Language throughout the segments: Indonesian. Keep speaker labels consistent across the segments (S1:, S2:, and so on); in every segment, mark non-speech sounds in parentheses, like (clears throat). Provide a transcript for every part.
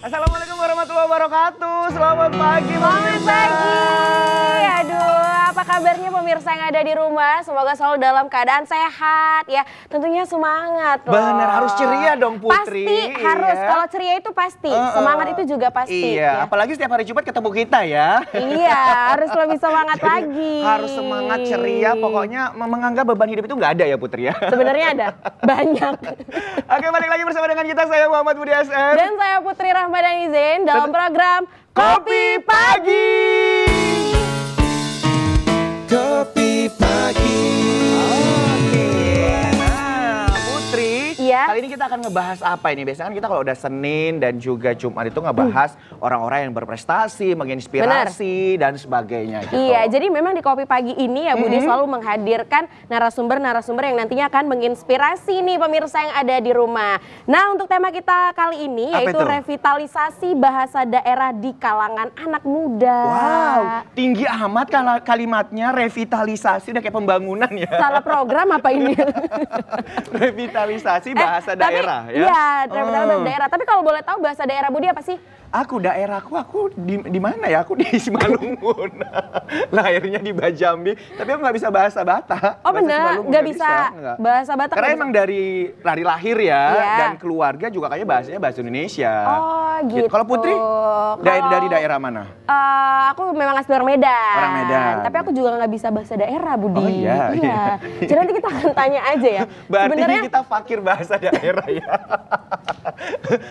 S1: Assalamualaikum warahmatullahi wabarakatuh. Selamat pagi
S2: Selamat pagi. Kabarnya pemirsa yang ada di rumah? Semoga selalu dalam keadaan sehat ya. Tentunya semangat loh.
S1: Bener, harus ceria dong, Putri.
S2: Pasti harus.
S1: Iya.
S2: Kalau ceria itu pasti.
S1: Uh-uh.
S2: Semangat itu juga pasti.
S1: Iya,
S2: ya.
S1: apalagi setiap hari Jumat ketemu kita ya.
S2: Iya, harus lebih semangat
S1: Jadi,
S2: lagi.
S1: Harus semangat ceria, pokoknya menganggap beban hidup itu nggak ada ya Putri ya.
S2: Sebenarnya ada banyak. (laughs)
S1: Oke, balik lagi bersama dengan kita saya Muhammad Budi SM.
S2: Dan saya Putri Rahmadani Zain dalam program
S1: Kopi Pagi.
S3: Kopi pagi.
S2: Iya.
S1: kali ini kita akan ngebahas apa ini? Biasanya kan kita kalau udah Senin dan juga Jumat itu ngebahas orang-orang yang berprestasi, menginspirasi dan sebagainya gitu.
S2: Iya, jadi memang di Kopi Pagi ini ya Budi selalu menghadirkan narasumber-narasumber yang nantinya akan menginspirasi nih pemirsa yang ada di rumah. Nah, untuk tema kita kali ini
S1: Apa
S2: yaitu
S1: itu?
S2: revitalisasi bahasa daerah di kalangan anak muda.
S1: Wow, tinggi amat kalimatnya revitalisasi udah kayak pembangunan ya.
S2: Salah program apa ini? (laughs)
S1: revitalisasi
S2: Eh,
S1: bahasa
S2: tapi-
S1: daerah ya.
S2: Iya, revitalisasi bahasa
S1: Oh.
S2: daerah. Tapi kalau boleh tahu bahasa daerah Budi apa sih?
S1: Aku daerahku aku di, di mana ya? Aku di (laughs) Simalungun. (laughs) Lahirnya di Bajambi, tapi aku nggak bisa bahasa Batak.
S2: Oh
S1: Bahasa
S2: benar, nggak bisa
S1: nggak.
S2: bahasa Batak.
S1: Karena emang dari dari lahir ya
S2: Iya.
S1: dan keluarga juga kayaknya bahasanya bahasa Indonesia.
S2: Oh, gitu.
S1: Kalau Putri dari
S2: Kalau-
S1: dari daerah mana?
S2: Eh, aku memang asli orang Medan.
S1: Orang Medan.
S2: Tapi aku juga nggak bisa bahasa daerah, Budi.
S1: Oh, iya, iya.
S2: Jadi nanti kita akan tanya aja ya. (laughs)
S1: Berarti
S2: Sebenarnya
S1: kita fakir bahasa daerah ya.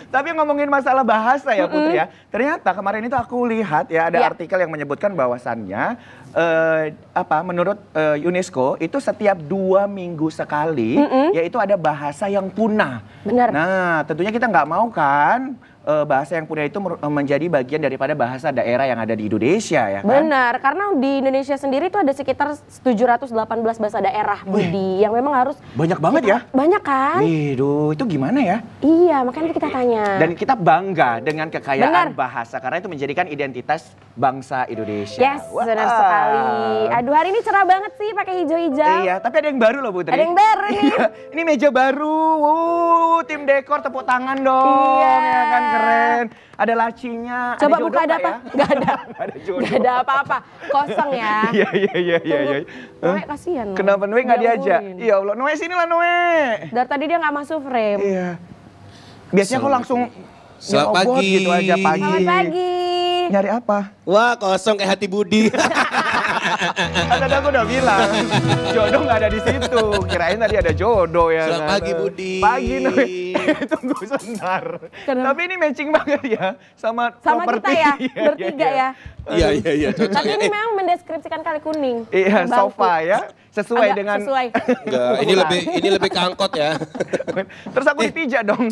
S1: Tapi ngomongin masalah bahasa ya Putri ya. Ternyata kemarin itu aku lihat ya ada
S2: Iya.
S1: artikel yang menyebutkan bahwasannya eh, apa menurut eh, UNESCO itu setiap dua minggu sekali yaitu ada bahasa yang punah.
S2: Benar.
S1: Nah tentunya kita nggak mau kan eh, bahasa yang punah itu menjadi bagian daripada bahasa daerah yang ada di Indonesia ya kan.
S2: Benar, karena di Indonesia sendiri itu ada sekitar 718 bahasa daerah, Budi, yang memang harus
S1: Banyak banget ya.
S2: banyak kan?
S1: Waduh, itu gimana ya?
S2: Iya, makanya kita tanya.
S1: Dan kita bangga dengan kekayaan
S2: Benar.
S1: bahasa karena itu menjadikan identitas bangsa Indonesia.
S2: Yes, benar
S1: Wow.
S2: sekali. Aduh, hari ini cerah banget sih pakai hijau-hijau.
S1: Iya, tapi ada yang baru loh Putri.
S2: Ada yang baru nih.
S1: Iya, Ini meja baru. Wuh, tim dekor tepuk tangan dong.
S2: Iya.
S1: Ya kan keren. Ada lacinya.
S2: Coba
S1: ada
S2: buka ada apa?
S1: ya?
S2: Gak (laughs) ada.
S1: Nggak ada jodoh.
S2: Gak ada apa-apa. Kosong ya. (laughs)
S1: Iya, iya, iya, iya. iya.
S2: Noe kasihan.
S1: Kenapa Noe nggak diajak?
S2: Digangguin.
S1: Ya Allah, Noe sini lah Noe.
S2: Dari tadi dia nggak masuk frame.
S1: Iya. Biasanya kok langsung
S3: Selamat pagi.
S1: gitu aja pagi.
S2: Selamat pagi.
S1: Nyari apa?
S3: Wah kosong kayak hati Budi. (laughs)
S1: Kan tadi aku udah bilang, jodoh nggak ada di situ. Kirain tadi ada jodoh ya.
S3: Selamat
S1: kan?
S3: pagi, Budi.
S1: Pagi Noe. (laughs) Tunggu sebentar.
S2: Kenapa?
S1: Tapi ini matching banget ya sama
S2: Sama
S1: properti.
S2: kita ya, (laughs)
S1: Iya,
S2: bertiga
S1: iya,
S2: ya.
S3: Iya iya iya
S2: Tapi ini
S3: Eh,
S2: memang mendeskripsikan kali kuning.
S1: Iya, sofa ya. Sesuai
S2: Agak
S1: dengan
S2: sesuai.
S3: Enggak, ini lebih ini lebih ke angkot ya. (laughs)
S1: Terus aku dipijak dong.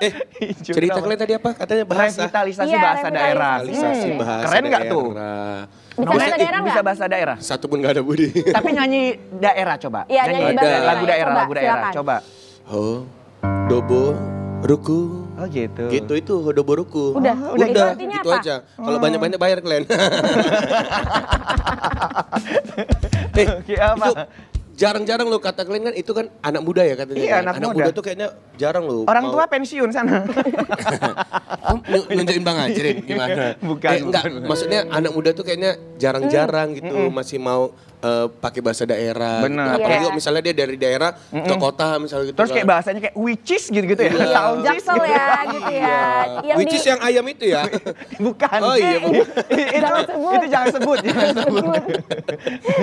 S3: Eh, (laughs)
S1: Hijau
S3: cerita kalian tadi apa? Katanya bahasa.
S1: Revitalisasi
S2: Iya,
S1: bahasa
S2: revitalisasi.
S1: daerah.
S3: Revitalisasi
S1: Hmm,
S3: bahasa
S1: Keren nggak tuh?
S3: daerah.
S2: Bisa bahasa daerah
S1: bisa
S2: nggak?
S1: bahasa daerah.
S3: Satu pun nggak ada Budi.
S1: Tapi nyanyi daerah coba.
S2: Iya, nyanyi
S3: bahasa
S1: lagu
S3: daerah.
S1: daerah,
S2: Coba,
S1: lagu daerah.
S2: silakan.
S1: Coba.
S3: Oh, dobo, ruku.
S1: Oh gitu.
S3: Gitu itu dobo ruku.
S2: Udah,
S1: udah,
S2: itu
S3: udah
S2: artinya
S3: gitu
S2: apa?
S3: aja. Kalau banyak-banyak bayar kalian. (laughs) eh,
S1: apa?
S3: itu jarang-jarang lo kata kalian kan itu kan anak muda ya katanya.
S1: Iya,
S3: kan?
S1: anak muda.
S3: muda tuh kayaknya jarang lo.
S1: Orang tua pensiun sana. (laughs)
S3: Nunjukin Bang Ajrin gimana?
S1: Bukan,
S3: Eh, enggak,
S1: bukan, bukan.
S3: maksudnya anak muda tuh kayaknya jarang-jarang gitu masih mau eh, pakai bahasa daerah.
S1: Bener.
S3: Gitu. Apalagi
S2: Iya.
S3: misalnya dia dari daerah ke kota misalnya gitu.
S1: Terus kayak
S3: kan.
S1: bahasanya kayak witches gitu-gitu ya.
S3: Iya.
S2: Jaksel
S1: gitu.
S2: ya, gitu ya. Yang di-
S3: is yang ayam itu ya? (laughs)
S1: Bukan.
S3: Oh iya, Bu.
S1: itu,
S2: Jangan sebut.
S1: itu jangan sebut, (laughs) jangan sebut.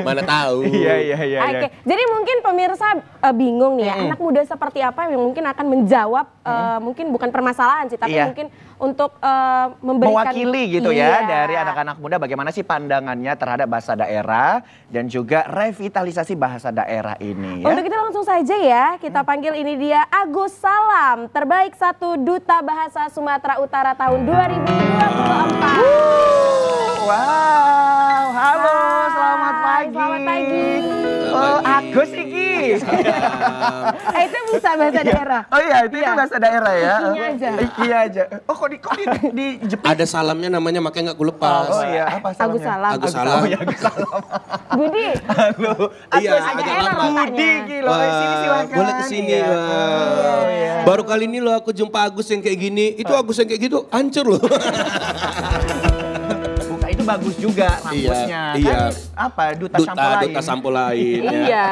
S3: Mana tahu.
S1: Iya, iya, iya.
S2: Oke,
S1: iya.
S2: jadi mungkin pemirsa eh, bingung nih ya, anak muda seperti apa yang mungkin akan menjawab eh, mungkin bukan permasalahan sih, tapi
S1: Iya.
S2: mungkin untuk eh, memberikan
S1: Mewakili gitu
S2: Iya.
S1: ya dari anak-anak muda bagaimana sih pandangannya terhadap bahasa daerah dan juga revitalisasi bahasa daerah ini ya.
S2: Untuk itu langsung saja ya, kita panggil ini dia Agus Salam, terbaik satu duta bahasa Sumatera Utara tahun 2024.
S1: Wow, halo,
S2: Hai,
S1: selamat pagi.
S2: selamat pagi.
S1: Oh,
S3: pagi.
S1: Gosiki.
S2: Eh, itu bisa bahasa daerah.
S1: Oh iya, itu, itu bahasa daerah ya.
S2: Ikinya aja.
S1: Iya aja. Oh kok di kok di, di Jepang?
S3: Ada salamnya namanya makanya nggak gue lepas.
S1: Oh iya, apa salamnya?
S2: Agus salam.
S3: Agus salam.
S1: Oh iya, Agus salam.
S2: Budi,
S1: Halo.
S3: Iya,
S1: Agus
S3: agak
S1: daerah
S3: lama.
S1: Budi gitu. Sini silakan.
S3: boleh ke sini.
S1: Iya.
S3: Wah.
S1: Oh, iya.
S3: Baru kali ini loh aku jumpa Agus yang kayak gini. Itu Agus yang kayak gitu hancur loh. (laughs)
S1: Bagus juga rambutnya.
S3: Iya, iya.
S1: Kan apa? Duta,
S3: duta,
S1: sampo lain.
S3: duta sampo lain. ya.
S2: iya.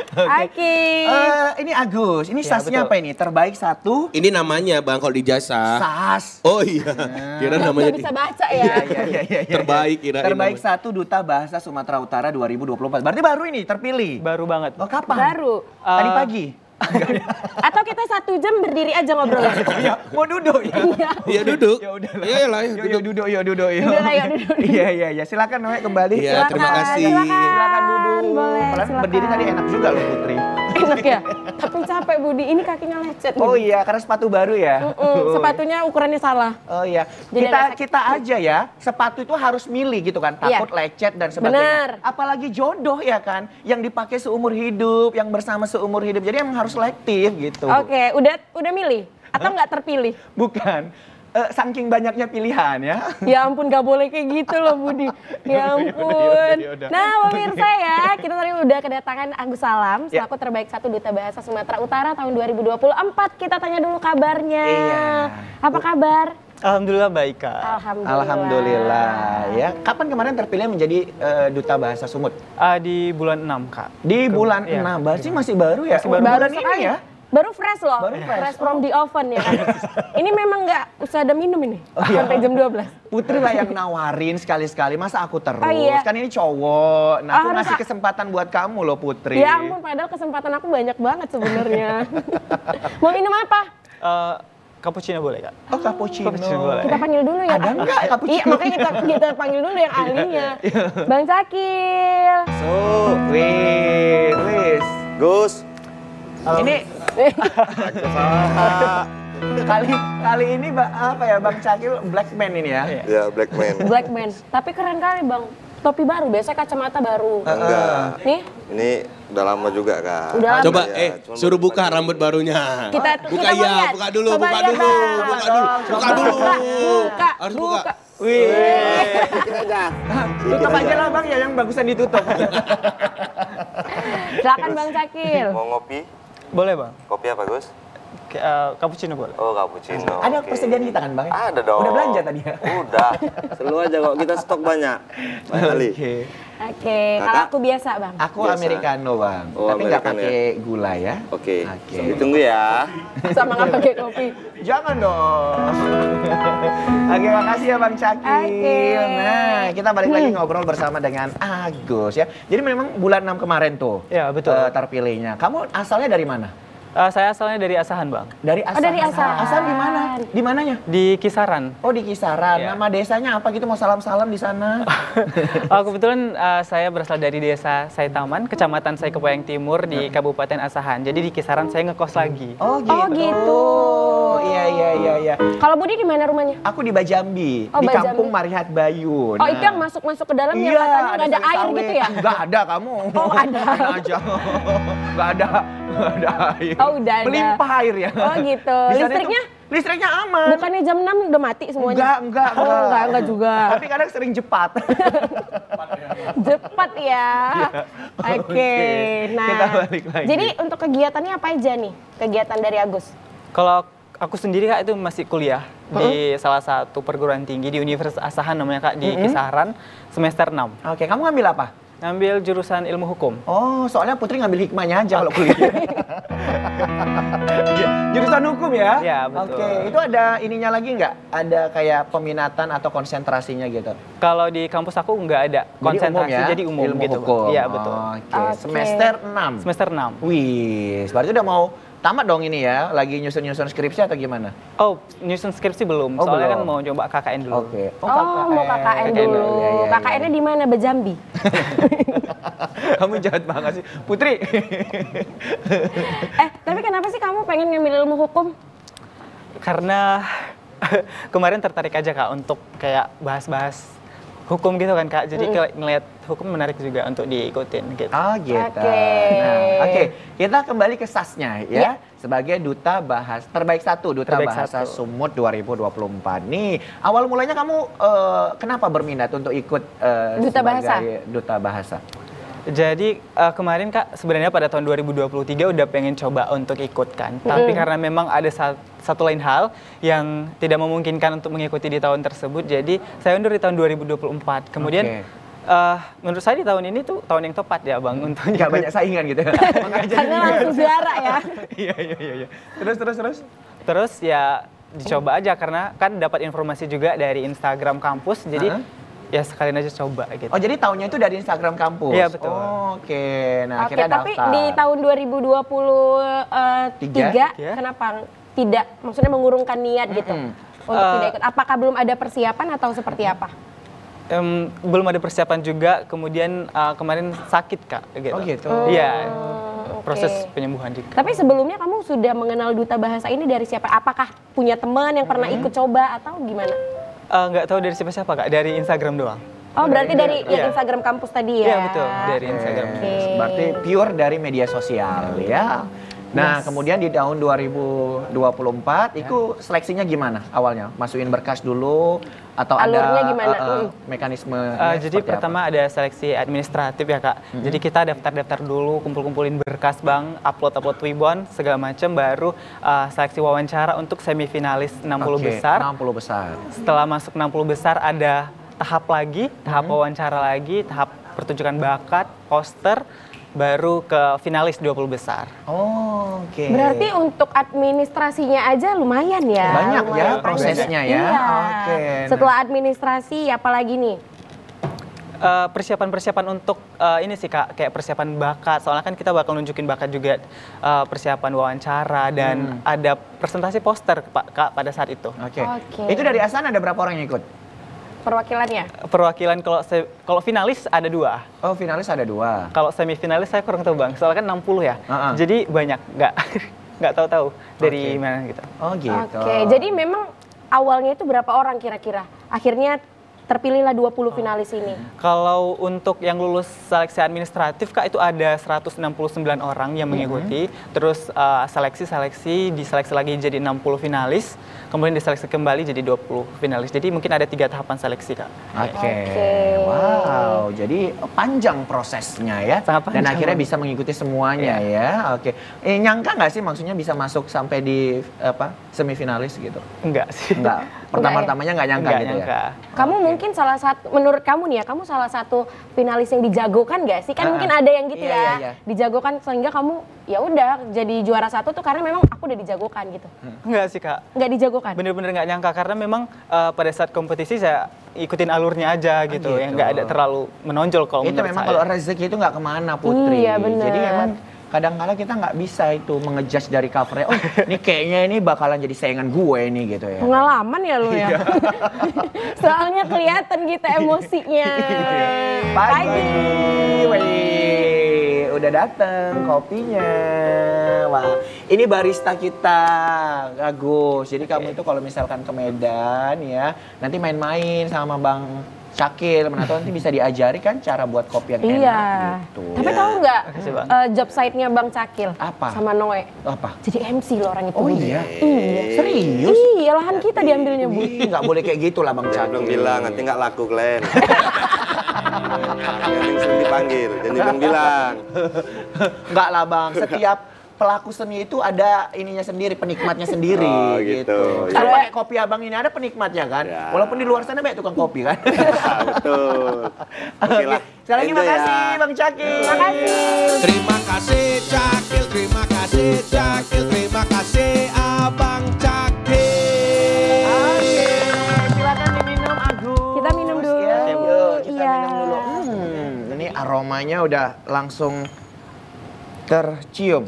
S2: (laughs) Oke.
S1: Eh, ini Agus, ini
S4: Iya,
S1: sasnya
S4: betul.
S1: apa ini? Terbaik satu,
S3: Ini namanya Bang kalau di jasa.
S1: sas.
S3: Oh iya. Kira namanya di-
S2: bisa baca ya.
S1: Iya, iya, iya, iya.
S3: Terbaik kirain
S1: Terbaik
S3: namanya.
S1: satu Duta Bahasa Sumatera Utara 2024. Berarti baru ini terpilih.
S4: Baru banget.
S1: Oh kapan?
S2: Baru.
S1: Tadi
S4: Eh,
S1: pagi. (laughs)
S2: Atau kita satu jam berdiri aja ngobrol. (laughs)
S1: Oh iya, mau duduk ya?
S3: Iya duduk.
S1: Ya udah lah.
S3: Iya lah, ya, duduk.
S1: duduk, yo, duduk,
S2: duduk. (laughs)
S1: Iya, iya, iya. Silakan Noe kembali.
S3: Iya, terima kasih.
S2: Silakan,
S1: Silakan duduk.
S2: Boleh,
S1: Padahal
S2: silakan.
S1: berdiri tadi enak juga loh Putri.
S2: Enak ya? Tapi capek Budi, ini kakinya lecet.
S1: Oh
S2: Budi.
S1: iya, karena sepatu baru ya.
S2: Mm-mm, sepatunya ukurannya salah.
S1: Oh iya,
S2: Jadi
S1: kita kita aja ya, sepatu itu harus milih gitu kan,
S2: Iya.
S1: takut lecet dan sebagainya.
S2: Benar.
S1: Apalagi jodoh ya kan, yang dipakai seumur hidup, yang bersama seumur hidup. Jadi emang harus selektif gitu.
S2: Oke, udah udah milih atau nggak terpilih?
S1: Bukan, eh, saking banyaknya pilihan ya.
S2: Ya ampun gak boleh kayak gitu loh Budi. (laughs) Ya ampun.
S1: yaudah.
S2: Nah pemirsa ya, kita tadi udah kedatangan Agus Salam,
S1: Ya.
S2: selaku terbaik satu Duta Bahasa Sumatera Utara tahun 2024. Kita tanya dulu kabarnya.
S1: Iya.
S2: Apa kabar?
S4: Alhamdulillah baik kak.
S2: Alhamdulillah.
S1: Alhamdulillah ya. Kapan kemarin terpilih menjadi eh, duta bahasa Sumut?
S4: Ah, di bulan 6 kak.
S1: Di
S4: Ke-
S1: bulan
S4: iya,
S1: 6, berarti masih baru ya?
S4: Masih baru.
S1: bulan
S2: Baru
S1: ini
S2: sekali.
S1: ya?
S2: Baru fresh loh,
S1: Baru fresh.
S2: from the oven ya kan. (laughs) ini memang nggak usah ada minum ini
S1: Oh, iya.
S2: sampai jam 12.
S1: Putri lah yang nawarin sekali-sekali, masa aku terus?
S2: Oh, iya.
S1: Kan ini cowok. Nah, aku
S2: Oh, harus
S1: ngasih
S2: a-
S1: kesempatan buat kamu loh Putri.
S2: Ya ampun, padahal kesempatan aku banyak banget sebenarnya. (laughs) Mau minum apa?
S4: Eh, cappuccino boleh kak?
S1: Oh, cappuccino.
S4: Cappuccino boleh.
S2: Kita panggil dulu ya.
S1: Ada nggak cappuccino?
S2: Iya, makanya kita kita panggil dulu yang ahlinya. (laughs) Bang Cakil.
S1: So, wis, wis.
S5: Gus,
S1: Ini (laughs) kali kali ini apa ya Bang Cakil black man ini ya?
S4: Iya.
S5: ya Black Man.
S2: Black Man. Tapi keren kali Bang. Topi baru, biasanya kacamata baru.
S5: Enggak,
S2: Nih,
S5: ini udah lama juga kak.
S2: Udah lama.
S3: Coba
S5: Iya,
S3: eh suruh buka rambut barunya.
S2: kita
S3: buka
S2: kita
S3: ya,
S2: lihat.
S3: buka dulu,
S2: Coba
S3: buka
S2: lihat,
S3: dulu, buka dulu, buka dulu.
S2: Buka, buka,
S3: Harus buka.
S1: Wih. Tutup aja lah Bang ya yang bagusan ditutup.
S2: Silakan Bang Cakil.
S5: Mau ngopi?
S4: Boleh bang.
S5: Kopi apa Gus?
S4: Ke- eh, cappuccino boleh.
S5: Oh cappuccino.
S1: Ada
S5: oke.
S1: persediaan kita kan Bang? ya?
S5: Ada dong.
S1: Udah belanja tadi ya?
S5: Udah. (laughs) Selalu aja kok kita stok banyak. Banyak kali.
S1: Oke.
S2: Oke, kalau
S5: Kakak?
S2: aku biasa Bang.
S1: Aku
S5: Biasa.
S1: americano Bang,
S5: Oh,
S1: tapi nggak pakai gula ya.
S5: Oke.
S1: Oke.
S5: Ditunggu ya.
S2: Sama nggak pakai kopi.
S1: Jangan dong. (laughs) Oke, makasih ya Bang Cakil.
S2: Oke.
S1: Nah, kita balik lagi ngobrol bersama dengan Agus ya. Jadi memang bulan 6 kemarin tuh.
S4: Iya, betul.
S1: eh, terpilihnya. Kamu asalnya dari mana?
S4: Eh, saya asalnya dari Asahan bang.
S1: Dari
S2: Oh,
S1: Asahan.
S2: dari Asahan.
S1: Asahan di mana? Di mananya?
S4: Di kisaran.
S1: Oh, di Kisaran.
S4: Iya.
S1: Nama desanya apa gitu? Mau salam-salam di sana? (laughs)
S4: Oh, kebetulan eh, saya berasal dari desa Saitaman, kecamatan Saikepayang Timur di Kabupaten Asahan. Jadi di kisaran saya ngekos lagi.
S1: Oh, gitu.
S2: Oh, gitu.
S1: Iya, iya, iya, iya.
S2: Kalau Budi di mana rumahnya?
S1: Aku di Bajambi,
S2: Oh,
S1: di
S2: Bajambi.
S1: Kampung Marihat Bayu.
S2: Oh, itu yang masuk-masuk ke dalam yang katanya nggak ada air gitu ya?
S1: Nggak ada kamu.
S2: Oh, ada. (laughs)
S1: Nggak ada. (laughs) (laughs) Ada air.
S2: Oh, udah ada.
S1: Melimpah air ya.
S2: Oh, gitu.
S1: Di
S2: Listriknya?
S1: itu- listriknya aman.
S2: Bukannya jam 6 udah mati semuanya?
S1: Enggak, enggak,
S2: Oh, enggak, enggak juga. (laughs)
S1: Tapi kadang sering jepat. (laughs)
S2: Cepat ya. Oke.
S1: Oke,
S2: Nah,
S1: kita balik lagi.
S2: jadi untuk kegiatannya apa aja nih? Kegiatan dari Agus?
S4: Kalau aku sendiri kak itu masih kuliah di salah satu perguruan tinggi di Universitas Asahan namanya kak di kisaran semester 6.
S1: Oke, kamu ngambil apa?
S4: Ngambil jurusan ilmu hukum.
S1: Oh, soalnya Putri ngambil hikmahnya aja kalau kuliah. (laughs) Jurusan hukum ya?
S4: Iya, betul.
S1: Oke, itu ada ininya lagi nggak? Ada kayak peminatan atau konsentrasinya gitu?
S4: Kalau di kampus aku nggak ada konsentrasi,
S1: ya?
S4: jadi umum
S1: Ilmu
S4: gitu. Iya betul.
S1: Oke,
S2: Oke.
S1: semester 6.
S4: Semester 6.
S1: Wih, berarti udah mau tamat dong ini ya? Lagi nyusun-nyusun skripsi atau gimana?
S4: Oh, nyusun skripsi belum.
S1: Oh,
S4: Soalnya
S1: belum.
S4: kan mau coba KKN dulu.
S1: Oke.
S2: Oh, mau KKN dulu.
S1: Iya, iya, iya.
S2: KKN-nya di mana? Bejambi. (laughs)
S1: Kamu jahat banget sih. Putri. (laughs)
S2: eh, tapi kenapa sih kamu pengen ngambil ilmu hukum?
S4: Karena (laughs) kemarin tertarik aja kak untuk kayak bahas-bahas hukum gitu kan kak. Jadi kayak ngelihat hukum menarik juga untuk diikutin gitu.
S1: Oh gitu.
S2: Oke.
S1: Nah, Oke, kita kembali ke SAS-nya ya.
S2: Ya.
S1: Sebagai duta bahasa terbaik satu duta
S4: Terbaik
S1: bahasa
S4: satu.
S1: Sumut 2024. Nih, awal mulanya kamu eh, kenapa berminat untuk ikut eh,
S2: Duta bahasa?
S1: duta bahasa?
S4: Jadi eh, kemarin kak sebenarnya pada tahun 2023 udah pengen coba untuk ikut kan. Tapi karena memang ada sa- satu lain hal yang tidak memungkinkan untuk mengikuti di tahun tersebut. Jadi saya undur di tahun 2024. Kemudian
S1: Oke.
S4: eh, menurut saya di tahun ini tuh tahun yang tepat ya bang untuk
S1: Gak
S4: ikut.
S1: banyak saingan gitu. (laughs) Makanya
S2: Karena langsung juara ya. (laughs)
S1: Iya iya iya iya. Terus terus terus.
S4: Terus ya dicoba aja karena kan dapat informasi juga dari Instagram kampus. Jadi
S1: Hah?
S4: ya sekalian aja coba gitu.
S1: Oh jadi tahunnya itu dari Instagram kampus?
S4: Iya, betul.
S1: Oh, Oke, nah
S2: Oke,
S1: akhirnya
S2: tapi
S1: daftar.
S2: di tahun 2023
S1: Tiga?
S4: Tiga.
S2: kenapa tidak maksudnya mengurungkan niat gitu
S1: Mm-mm.
S2: untuk
S4: Eh,
S2: tidak ikut? Apakah belum ada persiapan atau seperti apa?
S4: Em, belum ada persiapan juga, kemudian eh, kemarin sakit kak. Gitu.
S1: Oh, gitu.
S4: Iya,
S2: Hmm,
S4: proses
S2: oke.
S4: penyembuhan juga.
S2: Tapi sebelumnya kamu sudah mengenal duta bahasa ini dari siapa? Apakah punya teman yang pernah ikut coba atau gimana?
S4: Eh, Nggak tahu dari siapa-siapa kak, dari Instagram doang.
S2: Oh, berarti dari
S4: Iya.
S2: yang Instagram kampus tadi ya?
S4: Iya betul, dari Instagram.
S2: Oke.
S1: Berarti pure dari media sosial ya. Nah, kemudian di tahun 2024 itu seleksinya gimana awalnya? Masukin berkas dulu atau
S2: Alurnya
S1: ada
S2: gimana?
S1: eh, eh,
S2: Mm.
S1: mekanisme
S4: Eh, jadi pertama ada seleksi administratif ya kak. Jadi kita daftar-daftar dulu, kumpul-kumpulin berkas bang, upload-upload Twibbon segala macam, baru eh, seleksi wawancara untuk semifinalis 60 besar.
S1: 60 besar.
S4: Setelah masuk 60 besar ada tahap lagi, tahap wawancara lagi, tahap pertunjukan bakat, poster, baru ke finalis 20 besar.
S1: Oh, oke.
S2: Berarti untuk administrasinya aja lumayan ya?
S1: Banyak ya
S2: lumayan
S1: prosesnya ya?
S2: Iya.
S1: Oke, nah.
S2: Setelah administrasi apalagi nih?
S4: Eh, persiapan-persiapan untuk eh, ini sih kak, kayak persiapan bakat. Soalnya kan kita bakal nunjukin bakat juga eh, persiapan wawancara dan ada presentasi poster pak kak pada saat itu.
S1: Oke.
S2: Oke.
S1: Itu dari Asan ada berapa orang yang ikut?
S2: Perwakilannya?
S4: Perwakilan kalau se- kalau finalis ada dua.
S1: Oh, finalis ada dua.
S4: Kalau semifinalis saya kurang tahu bang. Soalnya kan 60 ya.
S1: Ah, ah.
S4: Jadi banyak nggak (laughs) nggak tahu-tahu dari mana gitu.
S1: Oh, gitu.
S2: Oke, jadi memang awalnya itu berapa orang kira-kira? Akhirnya terpilihlah 20 finalis ini.
S4: Kalau untuk yang lulus seleksi administratif kak itu ada 169 orang yang mengikuti. Terus eh, seleksi-seleksi diseleksi lagi jadi 60 finalis, kemudian diseleksi kembali jadi 20 finalis. Jadi mungkin ada tiga tahapan seleksi kak.
S1: Oke.
S2: Oke.
S1: Wow, jadi panjang prosesnya ya.
S4: Sangat
S1: Dan
S4: panjang.
S1: akhirnya bisa mengikuti semuanya ya. Oke. Eh, nyangka nggak sih maksudnya bisa masuk sampai di apa semifinalis gitu?
S4: Enggak sih.
S1: Enggak. Pertama-tamanya nggak nyangka
S4: Enggak
S1: gitu
S4: nyangka.
S1: ya.
S2: Kamu mungkin salah satu, menurut kamu nih ya, kamu salah satu finalis yang dijagokan gak sih? Kan
S1: Ah,
S2: mungkin
S1: ah.
S2: ada yang gitu
S1: Iya,
S2: ya,
S1: iya, iya.
S2: dijagokan sehingga kamu ya udah jadi juara satu tuh karena memang aku udah dijagokan gitu.
S4: Enggak sih kak.
S2: Nggak dijagokan?
S4: Bener-bener nggak nyangka karena memang eh, pada saat kompetisi saya ikutin alurnya aja gitu,
S1: gitu.
S4: yang nggak ada terlalu menonjol kalau
S1: itu memang
S4: saya.
S1: kalau rezeki itu nggak ke mana putri.
S2: Iya, bener.
S1: Jadi memang kadang-kala kita nggak bisa itu mengejudge dari covernya. Oh, ini kayaknya ini bakalan jadi saingan gue ini gitu ya.
S2: Pengalaman ya lu
S1: Iya.
S2: ya. (laughs) Soalnya kelihatan gitu emosinya.
S1: Iya. Pagi. Udah dateng kopinya. Wah, ini barista kita, Agus. Jadi kamu itu kalau misalkan ke Medan ya, nanti main-main sama Bang Cakil, mana tahu nanti bisa diajari kan cara buat kopi yang enak
S2: Iya.
S1: gitu.
S2: Tapi tahu nggak eh, job site-nya Bang Cakil
S1: Apa?
S2: sama Noe?
S1: Apa?
S2: Jadi MC loh orang itu.
S1: Oh iya?
S2: Iya.
S1: Serius?
S2: Iya, lahan kita diambilnya, Bu.
S1: Nggak boleh kayak gitu lah Bang Cakil.
S5: belum bilang, nanti nggak laku kalian. (laughs) Yang sering dipanggil, jadi bilang.
S1: Nggak lah Bang, setiap pelaku seni itu ada ininya sendiri, penikmatnya sendiri
S5: Oh,
S1: gitu.
S5: gitu.
S1: Kan
S2: Ya.
S1: pakai kopi abang ini ada penikmatnya kan?
S5: Ya.
S1: Walaupun di luar sana banyak tukang kopi kan?
S5: Ah, betul. (laughs) Oke lah.
S1: Sekali lagi
S5: Enjoy ya.
S1: makasih Bang Cakil.
S2: Makasih.
S6: Terima kasih Cakil, terima kasih Cakil, terima kasih Abang Cakil.
S1: Oke, silakan diminum Agus.
S2: Kita minum dulu.
S1: Ya, yuk, kita
S2: Iya.
S1: minum dulu. Hmm, ini aromanya udah langsung tercium.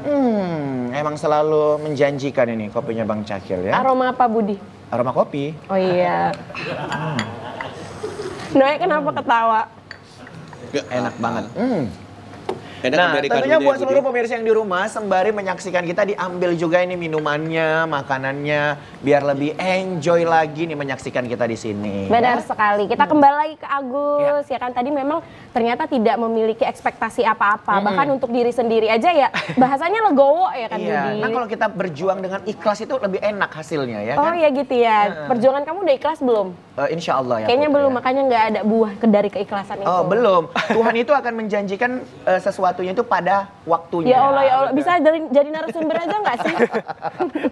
S1: Hmm, emang selalu menjanjikan ini kopinya Bang Cakil ya.
S2: Aroma apa, Budi?
S1: Aroma kopi.
S2: Oh iya. Noe kenapa ketawa?
S1: Enak banget. Hmm.
S3: Enak
S1: nah, tentunya buat
S3: deh,
S1: seluruh pemirsa yang di rumah, sembari menyaksikan kita diambil juga ini minumannya, makanannya, biar lebih enjoy lagi nih menyaksikan kita di sini.
S2: Benar
S1: ya.
S2: sekali. Kita kembali lagi ke Agus ya kan tadi memang ternyata tidak memiliki ekspektasi apa-apa. Bahkan untuk diri sendiri aja ya bahasanya legowo ya kan
S1: Iya.
S2: Budi.
S1: Nah kalau kita berjuang dengan ikhlas itu lebih enak hasilnya ya
S2: Oh
S1: kan?
S2: ya gitu ya. Perjuangan kamu udah ikhlas belum?
S1: Eh, insya Allah ya.
S2: Kayaknya
S1: Putri,
S2: belum
S1: ya.
S2: makanya nggak ada buah dari keikhlasan itu.
S1: Oh belum. Tuhan itu akan menjanjikan eh, sesuatunya itu pada waktunya.
S2: Ya Allah ya Allah bisa jadi, jadi narasumber aja nggak sih?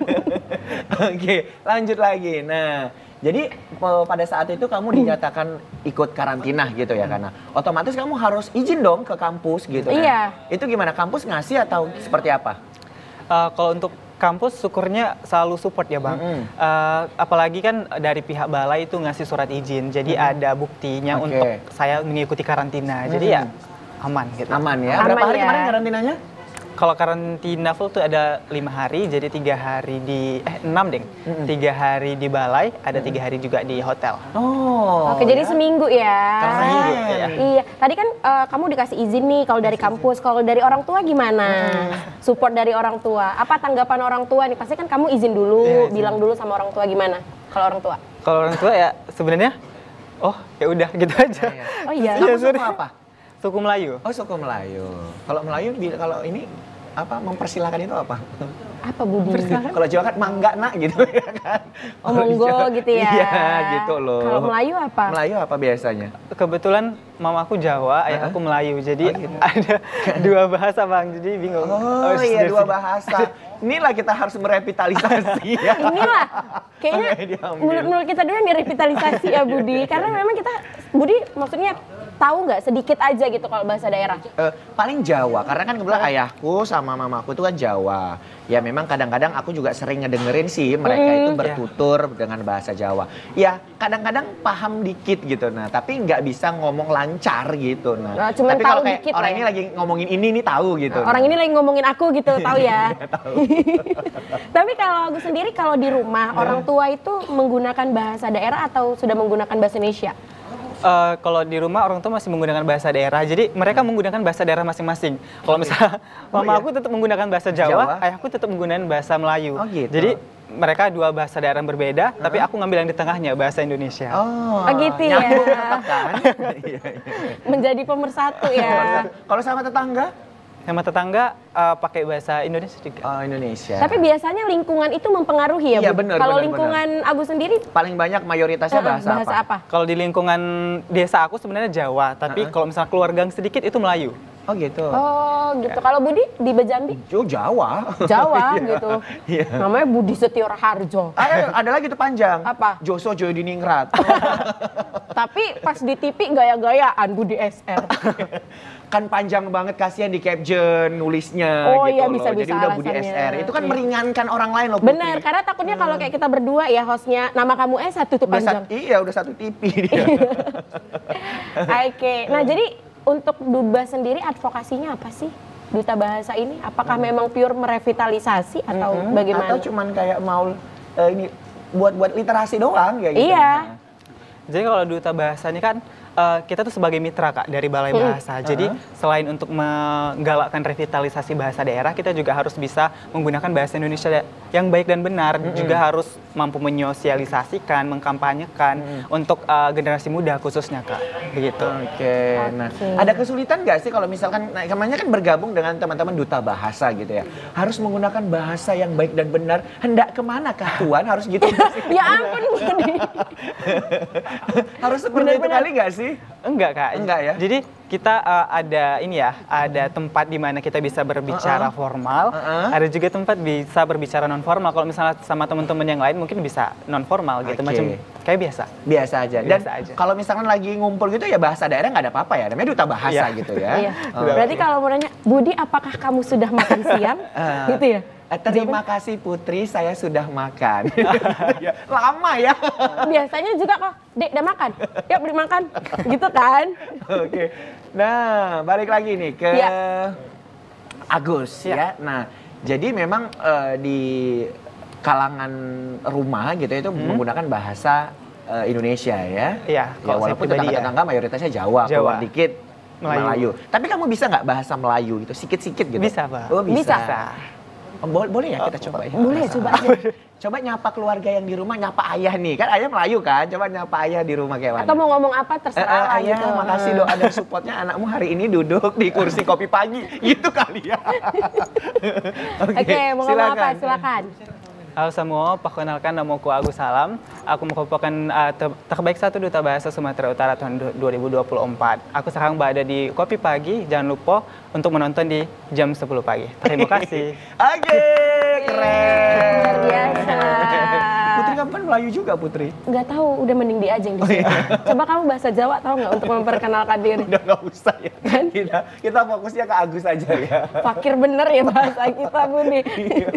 S2: (laughs)
S1: Oke, lanjut lagi. Nah, jadi pada saat itu kamu dinyatakan ikut karantina gitu ya karena otomatis kamu harus izin dong ke kampus gitu. Nah,
S2: Iya.
S1: Itu gimana? Kampus ngasih atau seperti apa?
S4: Eh, kalau untuk kampus syukurnya selalu support ya bang.
S1: Mm-mm.
S4: Eh, apalagi kan dari pihak balai itu ngasih surat izin, jadi ada buktinya
S1: Oke.
S4: untuk saya mengikuti karantina. Jadi ya aman gitu.
S1: Aman ya.
S2: Aman
S1: Berapa hari
S2: ya.
S1: kemarin karantinanya?
S4: Kalau karantina full tuh ada lima hari, jadi tiga hari di eh enam deh, tiga hari di balai, ada tiga hari juga di hotel.
S1: Oh.
S2: Oke, jadi seminggu ya.
S4: Seminggu, ya.
S2: Iya, tadi kan eh, kamu dikasih izin nih kalau dari kampus, kalau dari orang tua gimana? Support dari orang tua. Apa tanggapan orang tua nih? Pasti kan kamu izin dulu,
S4: Iya, izin.
S2: bilang dulu sama orang tua gimana? Kalau orang tua.
S4: Kalau orang tua ya sebenarnya, oh ya udah gitu aja.
S1: Iya.
S2: Oh iya.
S1: Kamu
S4: Iya,
S1: suku
S4: sorry.
S1: apa?
S4: Suku Melayu.
S1: Oh suku Melayu. Kalau Melayu kalau ini apa mempersilahkan itu apa?
S2: Apa Budi? (laughs)
S1: Kalau Jawa kan mangga nak gitu (laughs) ya kan.
S2: Oh, monggo
S1: Jawa-
S2: gitu ya.
S1: Iya gitu loh.
S2: Kalau Melayu apa?
S1: Melayu apa biasanya?
S4: Kebetulan mama aku Jawa, ayah aku Melayu, jadi
S1: Oh, gitu. (laughs)
S4: ada dua bahasa bang, jadi bingung.
S1: Oh
S4: Harus
S1: iya dua bahasa. Inilah kita harus merevitalisasi ya.
S2: Inilah kayaknya mulut-mulut kita dulu yang direvitalisasi ya Budi. Karena memang kita Budi maksudnya tahu nggak sedikit aja gitu kalau bahasa daerah.
S1: Eh, paling Jawa karena kan kebetulan ayahku sama mamaku itu kan Jawa. Ya memang kadang-kadang aku juga sering ngedengerin sih mereka
S2: Hmm.
S1: itu bertutur dengan bahasa Jawa. Ya kadang-kadang paham dikit gitu nah, tapi nggak bisa ngomong lancar gitu nah.
S2: Nah, cuman
S1: tapi
S2: tahu
S1: kalau kayak
S2: dikit
S1: orang
S2: ya.
S1: ini lagi ngomongin ini nih tahu gitu.
S2: Orang
S1: nah.
S2: ini lagi ngomongin aku gitu, (laughs) tahu ya. (laughs) Tapi kalau aku sendiri kalau di rumah orang tua itu menggunakan bahasa daerah atau sudah menggunakan bahasa Indonesia?
S4: Eh, kalau di rumah orang tua masih menggunakan bahasa daerah, jadi mereka menggunakan bahasa daerah masing-masing. Kalau misalnya
S1: Oh,
S4: mama
S1: iya?
S4: aku tetap menggunakan bahasa Jawa,
S1: Jawa?
S4: ayahku tetap menggunakan bahasa Melayu.
S1: Oh, gitu.
S4: Jadi mereka dua bahasa daerah yang berbeda, tapi aku ngambil yang di tengahnya bahasa Indonesia.
S1: Oh,
S2: Oh, gitu ya.
S1: kan? (laughs) Iya, iya.
S2: Menjadi pemersatu ya.
S1: Kalau sama tetangga?
S4: Sama tetangga eh, pakai bahasa Indonesia juga.
S1: Oh, Indonesia.
S2: Tapi biasanya lingkungan itu mempengaruhi ya,
S1: Iya,
S2: Bu?
S1: benar,
S2: Kalau lingkungan Abu sendiri
S1: paling banyak mayoritasnya bahasa,
S2: bahasa
S1: apa?
S2: apa?
S4: Kalau di lingkungan desa aku sebenarnya Jawa, tapi
S1: Uh-uh.
S4: kalau misalnya keluar gang sedikit itu Melayu.
S1: Oh gitu.
S2: Oh, gitu. Kalau Budi di Bejambi?
S1: Oh, Jawa.
S2: Jawa (laughs)
S1: Iya,
S2: gitu.
S1: Iya.
S2: Namanya Budi Setio Harjo.
S1: Ada, ada lagi tuh panjang.
S2: Apa?
S1: Joso Jodiningrat.
S2: Tapi pas di TV gaya-gayaan Budi SR. (laughs)
S1: kan panjang banget kasihan di caption nulisnya
S2: Oh,
S1: gitu
S2: iya,
S1: loh.
S2: bisa-bisa
S1: Jadi udah Budi. SR. Itu kan
S2: Iya.
S1: meringankan orang lain loh. Putri.
S2: Bener, karena takutnya kalau kayak kita berdua ya hostnya nama kamu eh satu tuh
S1: Udah
S2: panjang.
S1: sat- iya, udah satu TV dia. (laughs)
S2: Oke, nah jadi untuk Duba sendiri advokasinya apa sih? Duta Bahasa ini apakah memang pure merevitalisasi atau
S1: Mm-mm.
S2: bagaimana?
S1: Atau cuman kayak mau eh, ini buat buat literasi doang ya gitu.
S2: Iya.
S4: Jadi kalau duta bahasa ini kan eh, kita tuh sebagai mitra kak dari Balai
S2: Hmm.
S4: Bahasa. Jadi selain untuk menggalakkan revitalisasi bahasa daerah, kita juga harus bisa menggunakan bahasa Indonesia yang baik dan benar. Juga harus mampu menyosialisasikan, mengkampanyekan untuk eh, generasi muda khususnya kak. Begitu.
S1: Oke, nah
S2: Oke.
S1: ada kesulitan nggak sih kalau misalkan, nah, ke mana kan bergabung dengan teman-teman duta bahasa gitu ya, harus menggunakan bahasa yang baik dan benar. Hendak ke mana kah Tuhan? Harus gitu (laughs)
S2: ya ampun Budi.
S1: harus seperti itu kali nggak sih?
S4: Enggak kak.
S1: Enggak ya?
S4: Jadi kita eh, ada ini ya, ada tempat di mana kita bisa berbicara formal,
S1: Uh-uh.
S4: ada juga tempat bisa berbicara non formal. Kalau misalnya sama teman-teman yang lain mungkin bisa non formal gitu,
S1: Oke.
S4: macam kayak biasa.
S1: Biasa aja. Dan
S4: Biasa aja.
S1: kalau misalkan lagi ngumpul gitu ya bahasa daerah nggak ada apa-apa ya, namanya duta bahasa
S4: Iya.
S1: gitu ya.
S2: Iya.
S1: Oh.
S2: Berarti kalau mau nanya, Budi apakah kamu sudah makan siang?
S1: Ah. (laughs)
S2: gitu ya?
S1: Eh, Terima kasih Putri, saya sudah makan. (laughs) Ya, Lama ya.
S2: Biasanya juga kok, Dek udah makan? Yuk beli makan. gitu kan?
S1: Oke. Nah, balik lagi nih ke
S2: Iya.
S1: Agus ya. Nah, jadi memang eh, di kalangan rumah gitu itu menggunakan bahasa eh, Indonesia ya.
S4: Iya,
S1: Ya,
S4: saya
S1: walaupun
S4: pribadi ya.
S1: tetangga-tetangga mayoritasnya Jawa,
S4: Jawa.
S1: keluar dikit
S4: Melayu.
S1: Tapi kamu bisa nggak bahasa Melayu gitu, sikit-sikit gitu?
S4: Bisa, Pak.
S1: Oh, bisa.
S2: Bisa.
S1: Oh, bo- boleh ya kita coba ya?
S2: Boleh coba aja. (laughs)
S1: Coba nyapa keluarga yang di rumah, nyapa ayah nih. Kan ayah Melayu kan? Coba nyapa ayah di rumah kayak mana?
S2: Atau mau ngomong apa
S1: Eh,
S2: terserah
S1: eh,
S2: lah
S1: ayah,
S2: gitu.
S1: makasih doa dan supportnya anakmu hari ini duduk di kursi kopi pagi. (laughs) Gitu kali ya. (laughs)
S2: Oke, mau ngomong apa? Silakan.
S4: Halo semua, perkenalkan namaku Agus Salam. Aku merupakan uh, ter- terbaik satu duta bahasa Sumatera Utara tahun du- 2024. Aku sekarang berada di Kopi Pagi. Jangan lupa untuk menonton di jam 10 pagi. Terima kasih. (laughs)
S1: Oke, keren.
S2: Luar biasa.
S1: Putri kamu kan Melayu juga Putri.
S2: Nggak tahu, udah mending diajeng di
S1: Oh,
S2: sini.
S1: iya. (laughs)
S2: Coba kamu bahasa Jawa tahu nggak untuk memperkenalkan diri?
S1: Udah nggak usah ya.
S2: Kan?
S1: Kita kita fokusnya ke Agus aja ya.
S2: Fakir bener ya bahasa kita Budi. (laughs)
S1: Iya.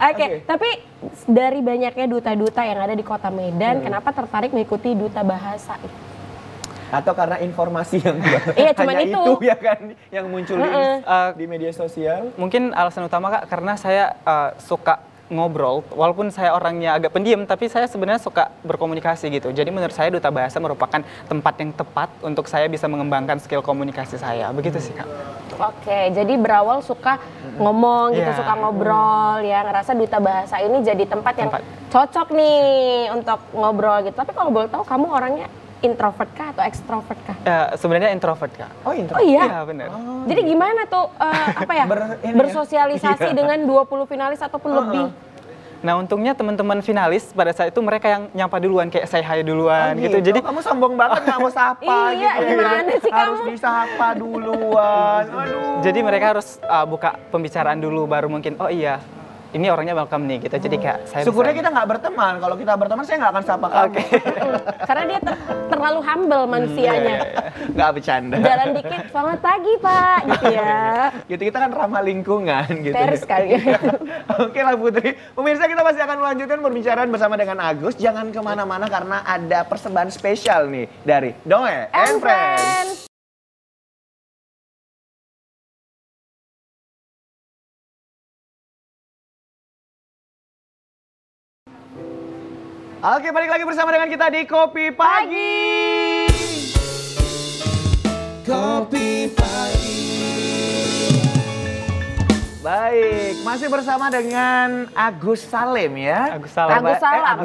S2: Oke, tapi dari banyaknya duta-duta yang ada di kota
S1: Hmm.
S2: Medan, kenapa tertarik mengikuti duta bahasa?
S1: Atau karena informasi yang
S2: Iya, (laughs) cuman
S1: hanya
S2: itu.
S1: ya kan yang muncul di.
S4: Uh,
S1: di media sosial.
S4: mungkin alasan utama kak karena saya uh, suka ngobrol walaupun saya orangnya agak pendiam tapi saya sebenarnya suka berkomunikasi gitu jadi menurut saya duta bahasa merupakan tempat yang tepat untuk saya bisa mengembangkan skill komunikasi saya begitu sih kak
S2: Oke, jadi berawal suka ngomong gitu,
S4: Iya.
S2: suka ngobrol ya, ngerasa duta bahasa ini jadi tempat yang
S4: Tempat.
S2: cocok nih untuk ngobrol gitu. Tapi kalau boleh tahu kamu orangnya introvert kah atau extrovert kah?
S4: Ya, sebenarnya introvert kak
S1: Oh, intro.
S2: Oh iya.
S4: Iya, benar
S2: Jadi gimana tuh eh, apa ya? (laughs)
S1: Ber- ya.
S2: bersosialisasi dengan 20 finalis ataupun lebih?
S4: Nah untungnya teman-teman finalis pada saat itu mereka yang nyapa duluan kayak saya hai duluan
S1: Oh,
S4: gitu. Jadi
S1: kamu sombong banget nggak mau sapa
S2: Iya,
S1: gitu.
S2: gimana sih
S1: Harus
S2: kamu?
S1: disapa duluan. (laughs) Aduh.
S4: jadi mereka harus uh, buka pembicaraan dulu baru mungkin oh iya ini orangnya welcome nih gitu. Jadi kayak saya
S1: Syukurnya
S4: bisa-
S1: kita nggak berteman. Kalau kita berteman saya nggak akan sapa kamu. (laughs)
S2: Karena dia ter- terlalu humble manusianya.
S1: Nggak bercanda.
S2: Jalan dikit, selamat pagi Pak, gitu ya. (laughs)
S1: gitu kita kan ramah lingkungan gitu.
S2: Fair sekali. (laughs)
S1: Oke lah Putri. Pemirsa kita masih akan melanjutkan pembicaraan bersama dengan Agus. Jangan ke mana-mana karena ada persembahan spesial nih dari Doe and Friends. Oke, balik lagi bersama dengan kita di Kopi Pagi.
S6: Kopi pagi.
S1: Baik, masih bersama dengan Agus Salim ya.
S4: Agus Salam.
S2: Agus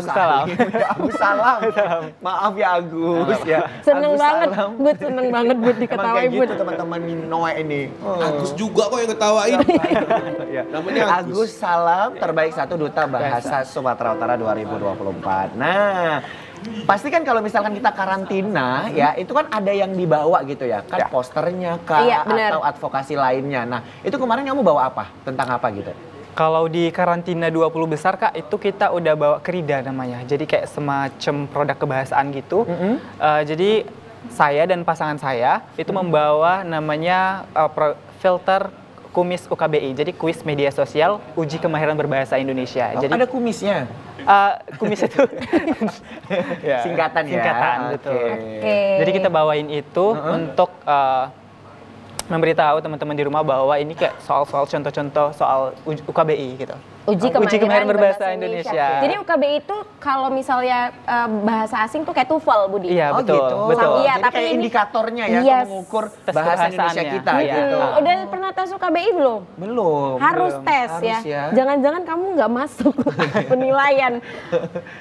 S2: Salam.
S1: Eh, (laughs) Agus Salam. Agus Salam. Maaf ya Agus ya.
S2: Seneng
S1: Agus
S2: banget,
S1: Salam.
S2: Bud, seneng banget Bud
S1: Emang
S2: diketawain
S1: kayak
S2: Bud.
S1: gitu teman-teman Noe ini. Oh.
S6: Agus juga kok yang ngetawain. (laughs)
S1: Ya.
S6: Namanya Agus.
S1: Agus Salam terbaik satu duta bahasa Sumatera Utara 2024. Nah, pasti kan kalau misalkan kita karantina ya itu kan ada yang dibawa gitu ya kan posternya kah
S2: Iya,
S1: atau advokasi lainnya. Nah itu kemarin kamu bawa apa tentang apa gitu?
S4: Kalau di karantina 20 besar kak, itu kita udah bawa kerida namanya. Jadi kayak semacam produk kebahasaan gitu. Eh, jadi saya dan pasangan saya itu membawa namanya pro- filter kumis UKBI. Jadi kuis media sosial uji kemahiran berbahasa Indonesia.
S1: Oh,
S4: jadi
S1: ada kumisnya.
S4: eh, kumis itu (laughs) Ya,
S1: Singkatan ya?
S4: Singkatan
S1: Oke.
S4: betul.
S2: Oke.
S4: Jadi kita bawain itu untuk eh, memberitahu teman-teman di rumah bahwa ini kayak soal-soal contoh-contoh soal UKBI gitu.
S2: Uji
S4: Uji
S2: kemahiran
S4: kemahiran berbahasa Indonesia.
S2: Jadi UKBI itu kalau misalnya eh, bahasa asing tuh kayak TOEFL, Budi.
S4: Iya,
S1: Oh
S4: betul,
S1: gitu.
S4: betul.
S2: Iya,
S1: Jadi
S2: tapi
S1: kayak
S2: ini-
S1: indikatornya ya
S2: Yes.
S1: mengukur bahasa Indonesia kita
S4: Iya.
S1: gitu.
S2: Hmm, Udah pernah tes UKBI belum?
S1: Belum.
S2: Harus
S1: belum.
S2: tes
S1: Harus
S2: ya. Jangan-jangan kamu nggak masuk (laughs) penilaian.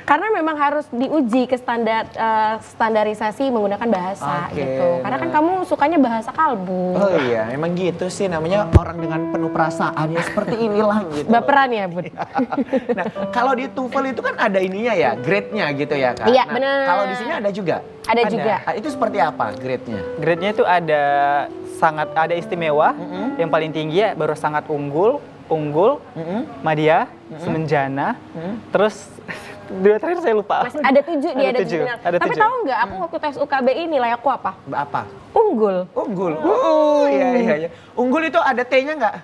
S2: Karena memang harus diuji ke standar eh, standarisasi menggunakan bahasa
S1: Oke,
S2: gitu. Karena kan
S1: nah.
S2: kamu sukanya bahasa kalbu.
S1: Oh iya, emang gitu sih namanya orang dengan penuh perasaan ya seperti inilah gitu.
S2: Baperan ya, Bud. (laughs)
S1: Nah, kalau di TOEFL itu kan ada ininya ya, grade-nya gitu ya kan.
S2: Iya,
S1: Nah,
S2: bener.
S1: Kalau di sini ada juga.
S2: Ada juga.
S1: Ah, Itu seperti apa grade-nya?
S4: Grade-nya itu ada sangat ada istimewa, yang paling tinggi ya baru sangat unggul, unggul, madya, semenjana, terus (laughs) dua terakhir saya lupa.
S2: Mas, ada tujuh dia
S4: Ada
S2: ada tujuh.
S4: tujuh,
S2: benar.
S4: ada
S2: Tapi
S4: tujuh.
S2: tahu nggak aku waktu tes UKBI nilai aku apa?
S1: Apa?
S2: Unggul.
S1: Unggul. Oh, iya iya iya. Unggul itu ada T-nya nggak?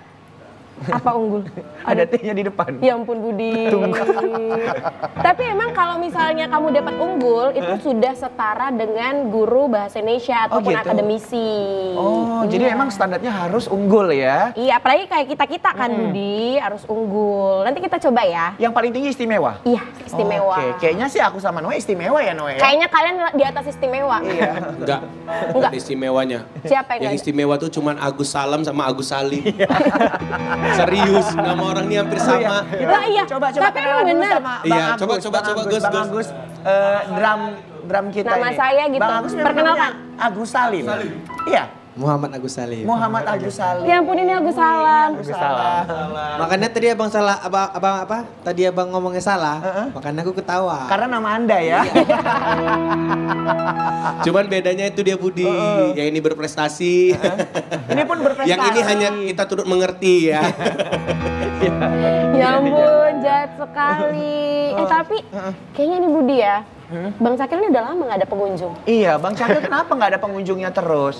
S2: Apa unggul? (laughs)
S1: Ada T-nya di depan.
S2: Ya ampun Budi. (laughs) Tapi emang kalau misalnya kamu dapat unggul itu sudah setara dengan guru bahasa Indonesia
S1: Oh,
S2: ataupun
S1: gitu.
S2: akademisi.
S1: Oh, jadi emang standarnya harus unggul ya.
S2: Iya, apalagi kayak kita-kita kan
S1: Hmm.
S2: Budi harus unggul. Nanti kita coba ya.
S1: Yang paling tinggi istimewa.
S2: Iya, istimewa.
S1: Oke, kayaknya sih aku sama Noe istimewa ya Noe. ya?
S2: Kayaknya kalian di atas istimewa.
S1: Iya.
S3: Enggak.
S2: Enggak.
S3: Istimewanya.
S2: Siapa yang
S3: Yang istimewa tuh cuman Agus Salam sama Agus Salim. (laughs) Serius, nama orang ini hampir sama.
S2: Lah iya,
S1: Coba coba
S2: tapi
S1: kenalan dulu sama Bang
S3: Iya,
S1: Agus.
S3: coba, coba,
S1: Bang
S3: coba,
S1: Agus,
S3: Gus,
S1: Bang
S3: Gus.
S1: Agus, eh, drum drum kita
S2: Nama
S1: ini.
S2: saya gitu.
S1: Bang Agus
S2: Perkenalkan.
S1: Agus Salim. Iya,
S7: Muhammad Agus Salim.
S1: Muhammad Agus Salim.
S2: Ya ampun ini Agus Salam.
S1: Agus Salam.
S7: Makanya tadi abang salah, abang, abang apa? Tadi abang ngomongnya salah. Makanya aku ketawa.
S1: Karena nama Anda ya. (laughs)
S3: Cuman bedanya itu dia Budi. Yang ini berprestasi.
S1: ini pun.
S3: Yang ini hanya kita turut mengerti (laughs) ya.
S2: Ya ampun, jahat sekali. Eh tapi kayaknya ini Budi ya. Bang Sakil ini udah lama nggak ada pengunjung.
S1: Iya, Bang Cakil kenapa nggak ada pengunjungnya terus?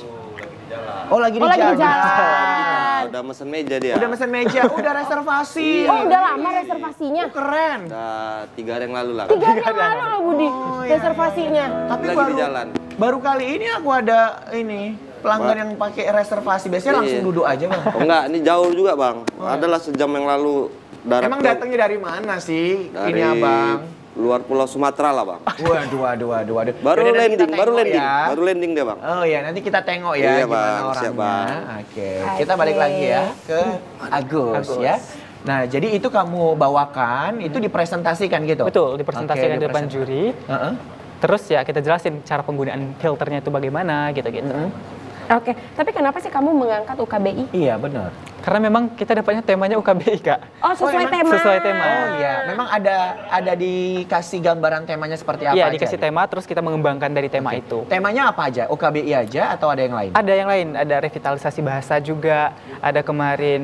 S1: Oh lagi di
S2: Oh lagi di
S1: jalan.
S2: jalan. (laughs)
S5: Udah mesen meja dia.
S1: Udah mesen meja, (laughs) udah reservasi.
S2: Oh udah lama reservasinya.
S1: Keren.
S5: Udah tiga hari yang lalu lah.
S2: Tiga hari yang lalu loh Budi reservasinya.
S1: Tapi
S5: Lagi
S1: baru
S5: di jalan.
S1: baru kali ini aku ada ini pelanggan
S5: Ba-
S1: yang pakai reservasi. Biasanya
S5: Iya.
S1: langsung duduk aja bang.
S5: Oh enggak, ini jauh juga bang. Adalah sejam yang lalu. Darat
S1: Emang datangnya dari mana sih
S5: dari
S1: ini abang?
S5: luar pulau Sumatera lah bang. (laughs)
S1: Waduh, waduh, waduh, waduh.
S5: Baru landing, baru
S1: tengok
S5: landing,
S1: ya.
S5: baru landing dia bang.
S1: Oh ya, nanti kita tengok ya
S5: Iya,
S1: gimana
S5: Bang.
S1: orangnya.
S5: Siap, Bang.
S1: Oke, kita balik lagi ya ke Agus,
S4: Agus.
S1: ya. Nah, jadi itu kamu bawakan, itu dipresentasikan gitu?
S4: Betul, dipresentasikan
S1: Oke,
S4: di depan juri.
S1: Heeh.
S4: Terus ya kita jelasin cara penggunaan filternya itu bagaimana gitu-gitu.
S2: Oke, tapi kenapa sih kamu mengangkat UKBI?
S1: Iya, benar.
S4: Karena memang kita dapatnya temanya UKBI, Kak.
S2: Oh sesuai
S1: emang
S2: tema.
S4: sesuai tema.
S1: Oh iya, memang ada ada dikasih gambaran temanya seperti apa
S4: Iya,
S1: aja?
S4: dikasih tema terus kita mengembangkan dari tema itu.
S1: Temanya apa aja? UKBI aja atau ada yang lain?
S4: Ada yang lain, ada revitalisasi bahasa juga, ada kemarin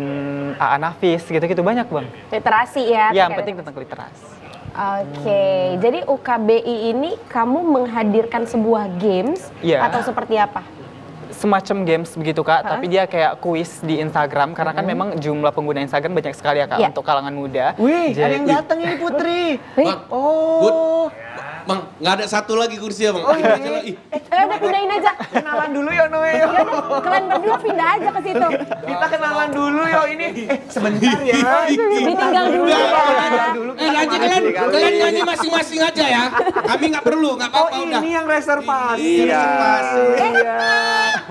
S4: AA Nafis, gitu-gitu banyak, Bang.
S2: Literasi ya.
S4: Yang
S2: terkait-
S4: penting tentang literasi.
S2: Oke, jadi UKBI ini kamu menghadirkan sebuah games
S4: Iya.
S2: atau seperti apa?
S4: Semacam games begitu, Kak, tapi dia kayak kuis di Instagram karena kan memang jumlah pengguna Instagram banyak sekali ya, Kak,
S2: Iya.
S4: untuk kalangan muda.
S1: Wih, ada yang
S4: Jadi-
S1: datang ini Putri.
S3: Bang,
S1: Oh.
S3: Bud, Bang, nggak ada satu lagi kursi ya bang.
S1: Oh, iya.
S3: Ih,
S2: Eh udah pindahin aja.
S1: Kenalan dulu ya Noe.
S2: Ya kalian berdua pindah aja ke situ.
S1: Kita kenalan dulu yo ini. Eh, sebentar ya. (laughs)
S2: Ditinggal dulu ya.
S1: dulu.
S3: Eh nanti kalian, kalian nyanyi masing-masing aja ya. Kami nggak perlu, nggak
S1: Oh,
S3: apa-apa udah.
S1: ini yang reservasi.
S5: Iya.
S1: Iya.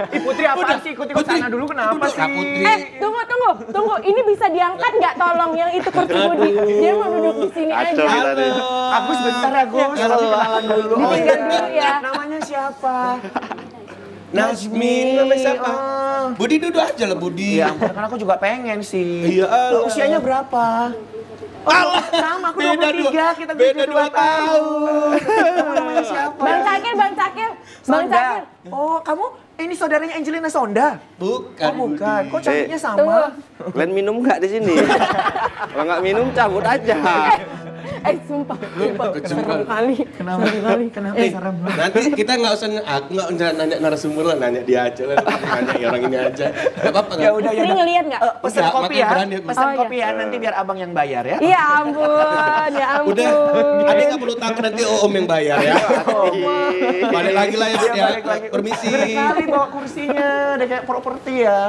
S1: Ih, Putri apa sih? Ikut-ikut sana dulu kenapa sih?
S3: Putri.
S2: Eh, tunggu, tunggu, tunggu. Ini bisa diangkat nggak tolong yang itu kursi Budi? Dia mau duduk di sini aja.
S5: kita nih.
S1: Agus kenalan dulu. Oh,
S2: Ditinggal
S1: iya.
S2: dulu ya.
S1: Namanya siapa?
S3: Nazmin, namanya siapa?
S1: Oh.
S3: Budi duduk aja lah Budi.
S1: Ya ampun, kan aku juga pengen sih.
S3: Iya, Allah.
S1: Usianya berapa? Oh, sama, aku
S3: Beda
S1: 23,
S3: dua-
S1: kita
S3: beda
S1: 22
S3: dua
S1: tahun. Kamu namanya siapa?
S2: Bang Cakil, Bang Cakil, Bang. Cakil.
S1: Oh, kamu ini saudaranya Angelina Sonda?
S3: Bukan.
S1: Oh, bukan. Kok cantiknya
S5: Eh,
S1: sama?
S5: Kalian minum nggak di sini? (laughs) Kalau nggak minum cabut aja. (laughs)
S2: Eh, sumpah.
S3: Kecemplung.
S2: Serem kali.
S1: Kenapa? Kenapa
S3: Eh,
S1: serem?
S3: nanti kita nggak usah, aku nggak usah nanya narasumber lah, nanya dia aja lah. Nanya ya orang ini aja. Gak apa-apa
S1: Ya udah ya. Udah.
S2: ngeliat nggak?
S1: Eh, pesan
S3: Enggak,
S1: kopi ya. Pesan
S2: Oh, iya.
S1: kopi ya nanti biar abang yang bayar ya.
S2: Ya ampun, ya (laughs) ampun.
S3: Udah, ada nggak perlu takut nanti om yang bayar ya. (laughs) Balik lagi lah ya, Bud, ya.
S1: balik lagi.
S3: Permisi.
S1: Berkali bawa kursinya, udah kayak properti ya.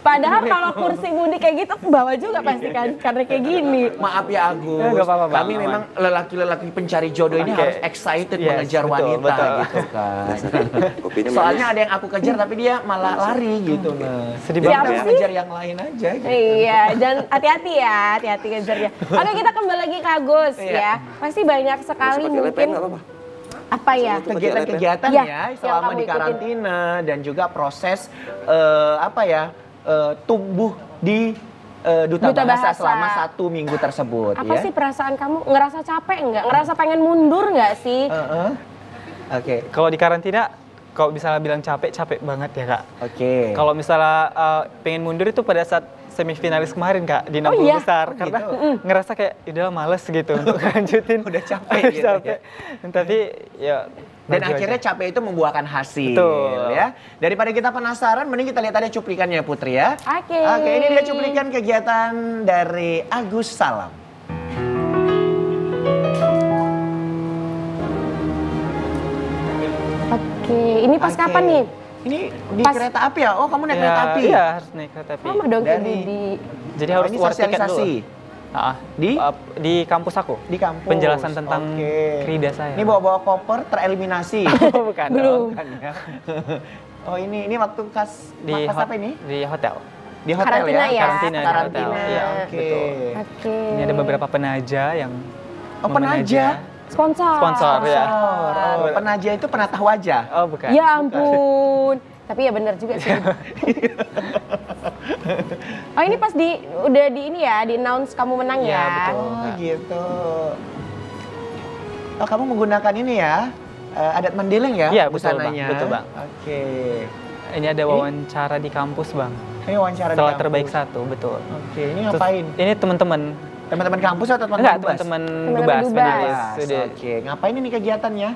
S2: Padahal kalau kursi Budi kayak gitu, bawa juga pasti kan, karena kayak gini.
S1: Maaf ya Agus,
S4: Ya, nggak
S1: kami. Memang lelaki-lelaki pencari jodoh ini harus excited
S4: Yes,
S1: mengejar
S4: betul,
S1: wanita
S4: betul.
S1: gitu kan. (laughs) Soalnya ada yang aku kejar tapi dia malah lari gitu nah.
S4: Sedih
S1: Jadi
S2: banget ya.
S1: mengejar yang lain aja gitu.
S2: Iya, dan hati-hati ya, hati-hati kejarnya. Oke, kita kembali lagi ke Agus
S1: Iya.
S2: ya. Pasti banyak sekali mungkin
S5: apa-apa.
S2: apa ya?
S1: kegiatan-kegiatan
S2: Iya,
S1: ya
S2: yang
S1: selama
S2: kamu
S1: di
S2: ikutin.
S1: karantina dan juga proses eh, apa ya eh, tumbuh di eh, duta,
S2: Duta
S1: bahasa,
S2: Bahasa.
S1: selama satu minggu tersebut
S2: Apa
S1: ya.
S2: sih perasaan kamu? Ngerasa capek nggak? Ngerasa pengen mundur nggak sih?
S1: Heeh. Oke,
S4: Kalau di karantina, kalau misalnya bilang capek, capek banget ya, Kak.
S1: oke.
S4: Kalau misalnya uh, pengen mundur itu pada saat semifinalis kemarin kak di 60
S2: Oh, iya?
S4: besar
S1: Oh,
S4: karena
S1: gitu.
S4: ngerasa kayak udah males gitu untuk (laughs) lanjutin
S1: Udah capek
S4: Udah
S1: gitu (laughs) ya.
S4: capek. tapi ya
S1: Dan
S4: Baju
S1: akhirnya
S4: aja.
S1: capek itu membuahkan hasil
S4: Betul.
S1: ya. Daripada kita penasaran, mending kita lihat aja cuplikannya Putri ya.
S2: Oke.
S1: Oke, ini dia cuplikan kegiatan dari Agus Salam.
S2: Oke, ini pas
S1: Oke.
S2: kapan nih?
S1: Ini di
S2: Pas-
S1: kereta api ya? Oh, kamu naik
S4: Ya,
S1: kereta api?
S4: Iya, harus naik kereta api.
S2: Dong kayak
S1: Dari-
S2: Budi.
S4: Jadi
S1: Oh,
S4: harus
S1: ini
S4: ticket
S1: sosialisasi
S4: dulu. Ah,
S1: Di?
S4: uh, di kampus aku.
S1: di kampus.
S4: Penjelasan tentang
S1: Oke.
S4: krida saya.
S1: Ini bawa-bawa koper tereliminasi. (laughs)
S4: Bukan
S2: Belum.
S4: dong.
S1: Bukan ya. (laughs) Oh ini ini waktu kas
S4: Di
S1: pas
S4: hot-
S1: apa ini?
S4: Di hotel.
S1: Di hotel
S2: Karantina
S1: ya?
S2: ya?
S4: Karantina di
S1: Karantina.
S4: hotel. Iya,
S1: Oke.
S4: betul.
S2: Oke.
S4: Ini ada beberapa penaja yang
S1: Oh, penaja?
S2: Sponsor.
S4: Sponsor ya.
S1: Oh, penaja itu penatah wajah.
S4: Oh, bukan.
S2: Ya ampun. Tapi ya benar juga sih. (laughs) oh ini pas di udah di ini ya, di announce kamu menang
S4: Iya,
S2: ya.
S4: betul.
S1: Oh gitu. Oh kamu menggunakan ini ya? eh, adat Mandailing ya?
S4: Iya, betul, Bang.
S1: busananya?
S4: Betul, Bang.
S1: Oke.
S4: Ini ada wawancara di kampus, Bang.
S1: Ini wawancara di
S4: Setelah
S1: kampus.
S4: terbaik satu, betul.
S1: Oke, ini
S4: Terus
S1: ngapain?
S4: Ini teman-teman.
S1: Teman-teman kampus atau teman-teman
S4: Enggak,
S1: Dubas?
S4: teman-teman
S2: Teman-teman
S4: Dubas,
S2: Dubas.
S1: Oke, ngapain ini kegiatannya?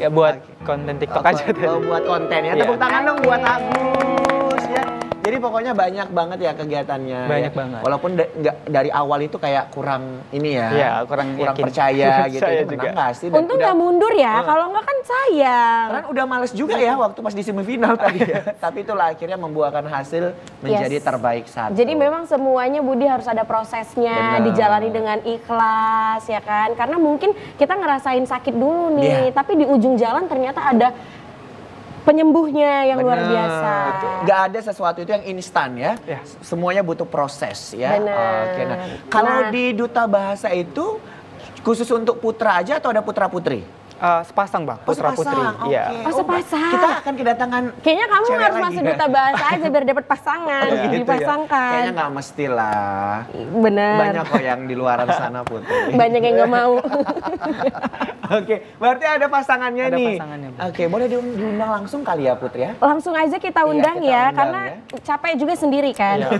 S4: Ya buat konten TikTok
S1: Oh,
S4: aja
S1: oh, buat konten ya.
S4: Iya.
S1: Tepuk tangan dong buat Agus ya. Jadi pokoknya banyak banget ya kegiatannya.
S4: Banyak
S1: ya.
S4: banget.
S1: Walaupun da- nggak dari awal itu kayak kurang ini ya.
S4: Iya, kurang
S1: kurang
S4: yakin.
S1: percaya (laughs) gitu.
S4: Saya
S1: Itu
S4: juga.
S1: menang nggak sih? Dan
S2: Untung
S1: udah-
S2: nggak mundur ya, kalau nggak kan sayang.
S1: Karena udah males juga ya waktu pas di semifinal tadi ya. (laughs) Tapi itulah akhirnya membuahkan hasil menjadi
S2: Yes.
S1: terbaik satu.
S2: Jadi memang semuanya Budi harus ada prosesnya,
S1: Benar.
S2: dijalani dengan ikhlas ya kan. Karena mungkin kita ngerasain sakit dulu nih,
S1: Iya.
S2: tapi di ujung jalan ternyata ada penyembuhnya yang luar
S1: Benar.
S2: biasa.
S1: Nggak ada sesuatu itu yang instan ya.
S4: Ya.
S1: Semuanya butuh proses ya. Oke, nah kalau
S2: Nah.
S1: di duta bahasa itu khusus untuk putra aja atau ada putra putri?
S4: Eh, sepasang, Bang. Putra putri.
S1: Oke.
S4: Iya.
S2: Oh, sepasang.
S1: Kita akan kedatangan
S2: Kayaknya kamu
S1: cewek
S2: harus
S1: lagi
S2: masuk
S1: ya.
S2: duta bahasa aja biar dapat pasangan, (laughs)
S1: Oh, gitu ya.
S2: dipasangkan.
S1: Kayaknya nggak mesti lah.
S2: Bener.
S1: Banyak kok yang di luaran sana putri. (laughs)
S2: Banyak yang nggak (laughs) mau.
S1: Oke, berarti ada pasangannya
S4: Ada
S1: nih.
S4: pasangannya, Bu.
S1: Oke, boleh diund- diundang langsung kali ya Putri ya?
S2: Langsung aja kita
S1: Iya,
S2: undang
S1: kita
S2: ya,
S1: undang
S2: karena
S1: ya.
S2: capek juga sendiri kan.
S4: Iya.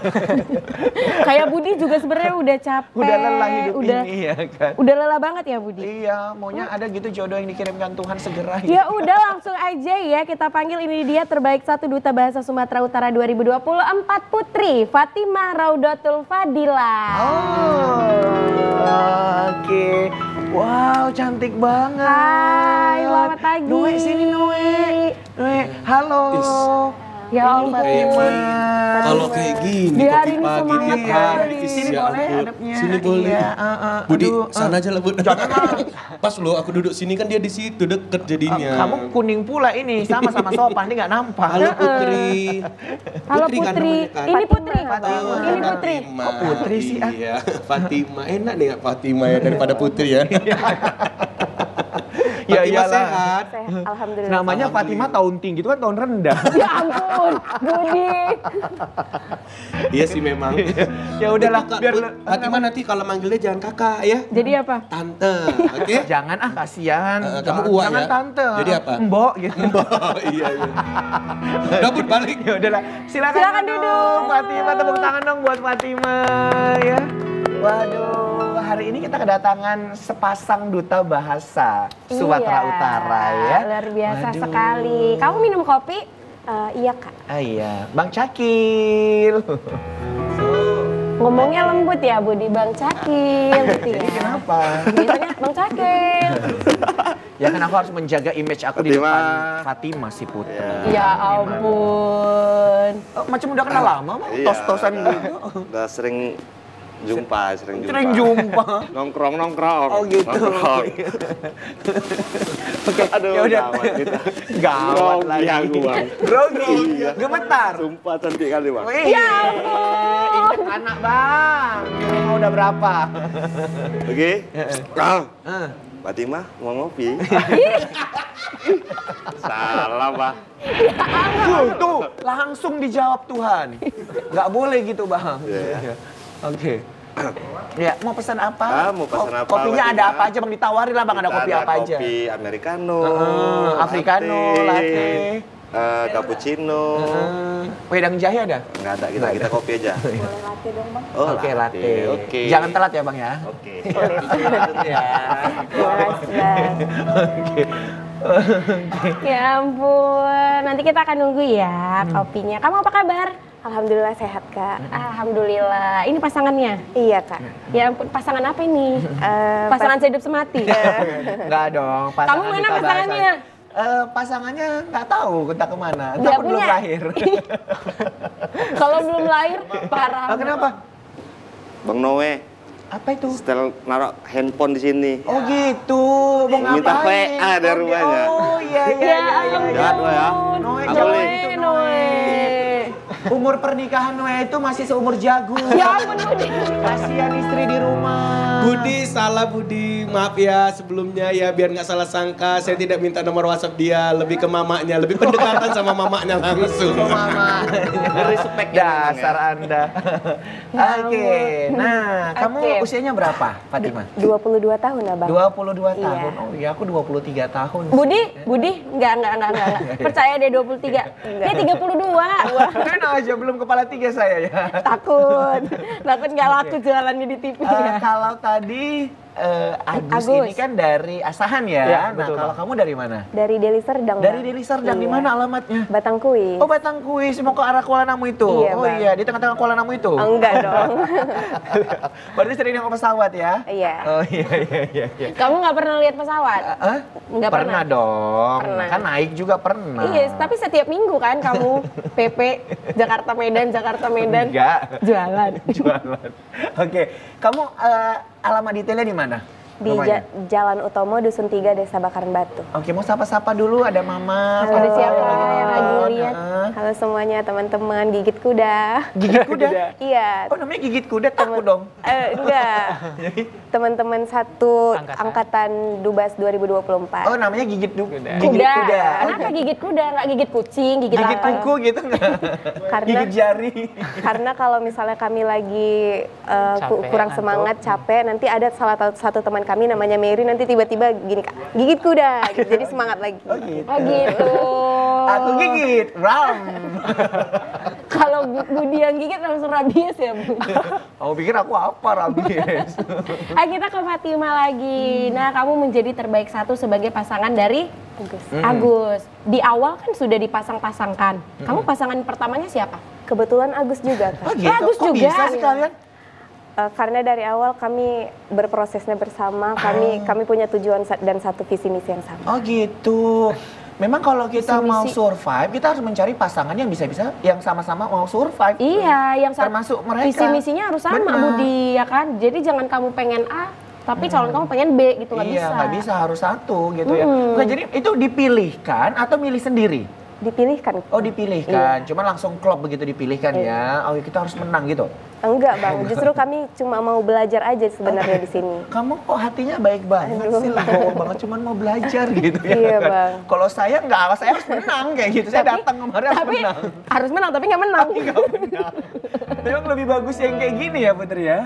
S2: Kayak Budi juga sebenarnya udah capek.
S1: Udah lelah hidup
S2: udah,
S1: ini ya kan?
S2: Udah lelah banget ya Budi.
S1: Iya, maunya ada gitu jodoh yang dikirimkan Tuhan segera. gitu.
S2: Ya udah langsung aja ya kita panggil ini dia terbaik satu duta bahasa Sumatera Utara 2024 Putri Fatimah Raudatul Fadila.
S1: Oh, oke. Wow, cantik banget.
S2: Hai, selamat pagi.
S1: Noe, sini Noe. Noe, halo.
S2: Ya
S1: Ini
S2: ampun.
S3: Kalau kayak gini,
S2: Di hari ini
S3: pagi
S2: semangat
S3: tiap
S1: Iya,
S3: hari.
S1: sini
S3: Ya
S1: boleh hadapnya.
S3: Sini boleh.
S1: Iya, uh, uh.
S3: Budi,
S1: Aduh, uh.
S3: sana aja lah, Bud. (laughs) Pas lo aku duduk sini kan dia di situ deket jadinya.
S1: Kamu kuning pula ini, sama-sama sopan, dia nggak nampak.
S3: Halo Putri.
S2: Halo
S3: kan
S2: Putri.
S3: kan?
S2: Ini Putri.
S1: Fatimah.
S2: Ini Putri.
S3: Fatima.
S1: Oh, Putri sih, ah.
S3: Iya, Fatima. Enak nih Fatima ya daripada Putri ya. (laughs)
S1: Ya
S3: Fatima
S1: iyalah.
S3: sehat.
S2: Sehat, Alhamdulillah.
S1: Namanya Fatimah tahun tinggi itu kan tahun rendah. (laughs)
S2: Ya ampun, Budi.
S3: Iya sih memang.
S1: ya udahlah, biar
S3: Fatima nanti kalau manggilnya jangan kakak ya.
S2: Jadi apa?
S3: Tante, oke? (laughs)
S1: Jangan ah kasihan.
S3: Eh, kamu uak
S1: Jangan
S3: ya?
S1: tante.
S3: Jadi apa?
S1: Mbok gitu. (laughs)
S3: Oh, iya iya. Udah Bud balik.
S1: ya udahlah. Silakan,
S2: Silakan duduk.
S1: Fatimah tepuk tangan dong buat Fatimah ya. Waduh, hari ini kita kedatangan sepasang duta bahasa Sumatera
S2: Iya,
S1: Utara ya.
S2: Luar biasa
S1: Waduh.
S2: sekali. Kamu minum kopi? Eh, iya kak.
S1: Ah iya, Bang Cakil.
S2: Ngomongnya lembut ya Budi, Bang Cakil gitu ya.
S1: Jadi kenapa?
S2: Biasanya Bang Cakil.
S1: Ya kan aku harus menjaga image aku di
S5: Fatimah.
S1: depan Fatimah si putri.
S2: Ya ampun.
S1: Oh, macam udah kenal lama, Bang?
S5: Iya.
S1: Tos-tosan gitu.
S5: Udah sering jumpa, sering jumpa.
S1: Sering jumpa. (laughs)
S5: Nongkrong nongkrong.
S1: Oh gitu.
S5: Nongkrong. (laughs)
S1: Oke,
S5: Aduh,
S1: ya udah.
S5: gawat kita.
S1: Gawat lagi.
S5: aku, Bang.
S1: Grogi.
S5: Iya.
S1: Gemetar.
S5: Sumpah cantik kali bang.
S1: Wih. Ya anak bang. Mau udah berapa? (laughs)
S5: Oke. Ah,
S1: Eh.
S5: Fatimah mau ngopi? Salah bang.
S1: Tuh, tuh, langsung dijawab Tuhan. Nggak boleh gitu bang.
S5: Iya.
S1: Oke. (clears throat) Ya, mau pesan apa?
S5: Ah, mau pesan apa,
S1: Kopinya ada apa aja bang? Ditawarin lah bang, ada kopi apa aja?
S5: Kopi americano,
S1: Heeh, africano, latte.
S5: eh, cappuccino.
S1: Eh, wedang jahe ada?
S5: Nggak ada kita kita kopi aja. Oh,
S1: Oke, latte.
S5: Oke.
S1: Jangan telat ya bang ya.
S5: Oke. (laughs)
S1: ya.
S2: Mas, Bang.
S1: Oke.
S2: Ya ampun, nanti kita akan nunggu ya
S1: Hmm.
S2: kopinya. Kamu apa kabar?
S8: Alhamdulillah sehat kak.
S2: Alhamdulillah. Ini pasangannya?
S8: Iya kak.
S2: Ya ampun, pasangan apa ini? (laughs)
S8: Eh,
S2: pasangan sehidup semati. (laughs)
S1: Enggak dong.
S2: Kamu mana
S1: kita
S2: pasangannya?
S1: Eh, pasangannya nggak tahu entah ke mana. Entah
S2: Nggak
S1: belum
S2: punya.
S1: lahir. (laughs)
S2: Kalau belum lahir, parah.
S1: Ah, kenapa?
S5: Bang Noe,
S1: Apa itu?
S5: setel naruh handphone di sini.
S1: Oh gitu, mau
S5: Minta
S1: ngapain?
S5: WA dari
S1: Oh,
S5: rumahnya.
S1: Oh iya iya
S2: Ya
S1: iya. iya.
S5: Jahat lo ya.
S1: Noe,
S2: Noe,
S1: Noe.
S2: Noe.
S1: Umur pernikahan Noe itu masih seumur jagung.
S2: Ya ampun, Budi.
S1: Kasihan istri di rumah.
S3: Budi salah Budi, maaf ya sebelumnya ya biar nggak salah sangka saya tidak minta nomor WhatsApp dia, lebih ke mamanya, lebih pendekatan sama mamanya langsung.
S1: Oh, mama.
S5: Respect ya,
S1: Dasar Anda. Oke. Nah, kamu
S2: Oke.
S1: usianya berapa, Fatima?
S8: 22 tahun abang.
S1: 22
S8: Iya.
S1: tahun. Oh iya, aku 23 tahun.
S2: Budi, Budi, enggak, enggak, enggak, enggak. Percaya deh 23. (laughs) Dia 32. Wah,
S1: Kan aja belum kepala tiga saya ya.
S2: takut. (laughs) Takut nggak laku jualannya di TV
S1: Eh,
S2: ya.
S1: kalau tadi eh, Agus,
S2: Agus.
S1: ini kan dari Asahan ya.
S4: Iya,
S1: nah,
S4: betul,
S1: kalau
S4: Bang.
S1: kamu dari mana?
S8: Dari Deli Serdang.
S1: Dari
S8: Bang.
S1: Deli Serdang. Di
S8: Iya.
S1: mana alamatnya?
S8: Batang Kuis.
S1: Oh, Batang Kuis. Mau ke arah Kuala Namu itu.
S8: Iya,
S1: oh
S8: Bang.
S1: iya, di tengah-tengah Kuala Namu itu.
S8: Enggak (laughs) dong.
S1: Berarti sering naik pesawat ya?
S8: Iya.
S1: Oh iya iya iya. iya.
S2: Kamu nggak pernah lihat pesawat?
S1: Hah?
S2: Nggak
S1: pernah,
S2: pernah.
S1: dong.
S2: Pernah.
S1: Kan naik juga pernah.
S2: Iya, tapi setiap minggu kan kamu (laughs) PP Jakarta Medan, Jakarta Medan
S1: Enggak.
S2: jualan. (laughs)
S1: Jualan. Oke, kamu eh, alamat detailnya di mana?
S8: Di? Ja- Jalan Utomo, Dusun 3, Desa Bakaran Batu.
S1: Oke, mau sapa-sapa dulu ada Mama.
S8: Halo.
S2: Ada siapa yang lagi
S1: heeh.
S8: Halo semuanya teman-teman, gigit kuda.
S1: Gigit kuda.
S8: Iya.
S1: Oh, namanya gigit kuda takut dong.
S8: Eh, enggak. (laughs) Teman-teman satu
S4: Angkatan.
S8: angkatan, Dubas 2024.
S1: Oh, namanya gigit du- gigit
S2: Kuda.
S1: kuda. Oh,
S2: Kenapa gigit kuda? Nggak gigit kucing, gigit,
S1: Gigit
S2: apa?
S1: kuku gitu (laughs) enggak?
S8: Karena-
S1: Gigit jari.
S8: Karena kalau misalnya kami lagi uh,
S4: Capek,
S8: kurang
S4: ngantuk.
S8: semangat, capek, nanti ada salah satu, satu teman kami namanya Mary nanti tiba-tiba gini kak, gigit kuda, gitu. jadi semangat lagi.
S1: Oh gitu.
S2: Oh gitu.
S1: Aku gigit, ram. (laughs)
S2: Kalau Bu- Budi yang gigit langsung rabies ya, Bu. (laughs)
S1: Kamu pikir aku apa rabies? (laughs)
S2: Ah, kita ke Fatima lagi. Nah, kamu menjadi terbaik satu sebagai pasangan dari
S8: Agus.
S2: Agus. Di awal kan sudah dipasang-pasangkan. Kamu pasangan pertamanya siapa?
S8: Kebetulan Agus juga kak.
S1: Oh gitu.
S2: Agus
S1: Kok
S2: juga.
S1: bisa sih kalian?
S8: Uh, karena dari awal kami berprosesnya bersama, kami kami punya tujuan dan satu visi misi yang sama.
S1: Oh gitu. Memang kalau kita
S2: Visi
S1: mau
S2: misi.
S1: survive, kita harus mencari pasangan yang bisa-bisa yang sama-sama mau survive.
S2: Iya, yang satu
S1: Termasuk mereka.
S2: visi misinya harus sama,
S1: Benar.
S2: Budi, ya kan? Jadi jangan kamu pengen A, tapi calon kamu pengen B gitu nggak
S1: iya,
S2: bisa.
S1: nggak bisa harus satu gitu ya.
S2: Mm.
S1: Oke, jadi itu dipilihkan atau milih sendiri?
S8: Dipilihkan?
S1: Oh dipilihkan, cuman langsung klop begitu dipilihkan ya. Oh kita harus menang gitu.
S8: Enggak bang, justru kami cuma mau belajar aja sebenarnya di sini. (laughs)
S1: Kamu kok hatinya baik banget sih, legowo banget cuman mau belajar (laughs) gitu ya.
S8: Iya,
S1: kan?
S8: Bang.
S1: Kalau saya nggak, saya harus menang kayak gitu. Saya datang kemarin harus
S2: Tapi
S1: menang.
S2: harus menang, tapi nggak menang.
S1: Nggak menang. Memang lebih bagus yang kayak gini ya Putri ya.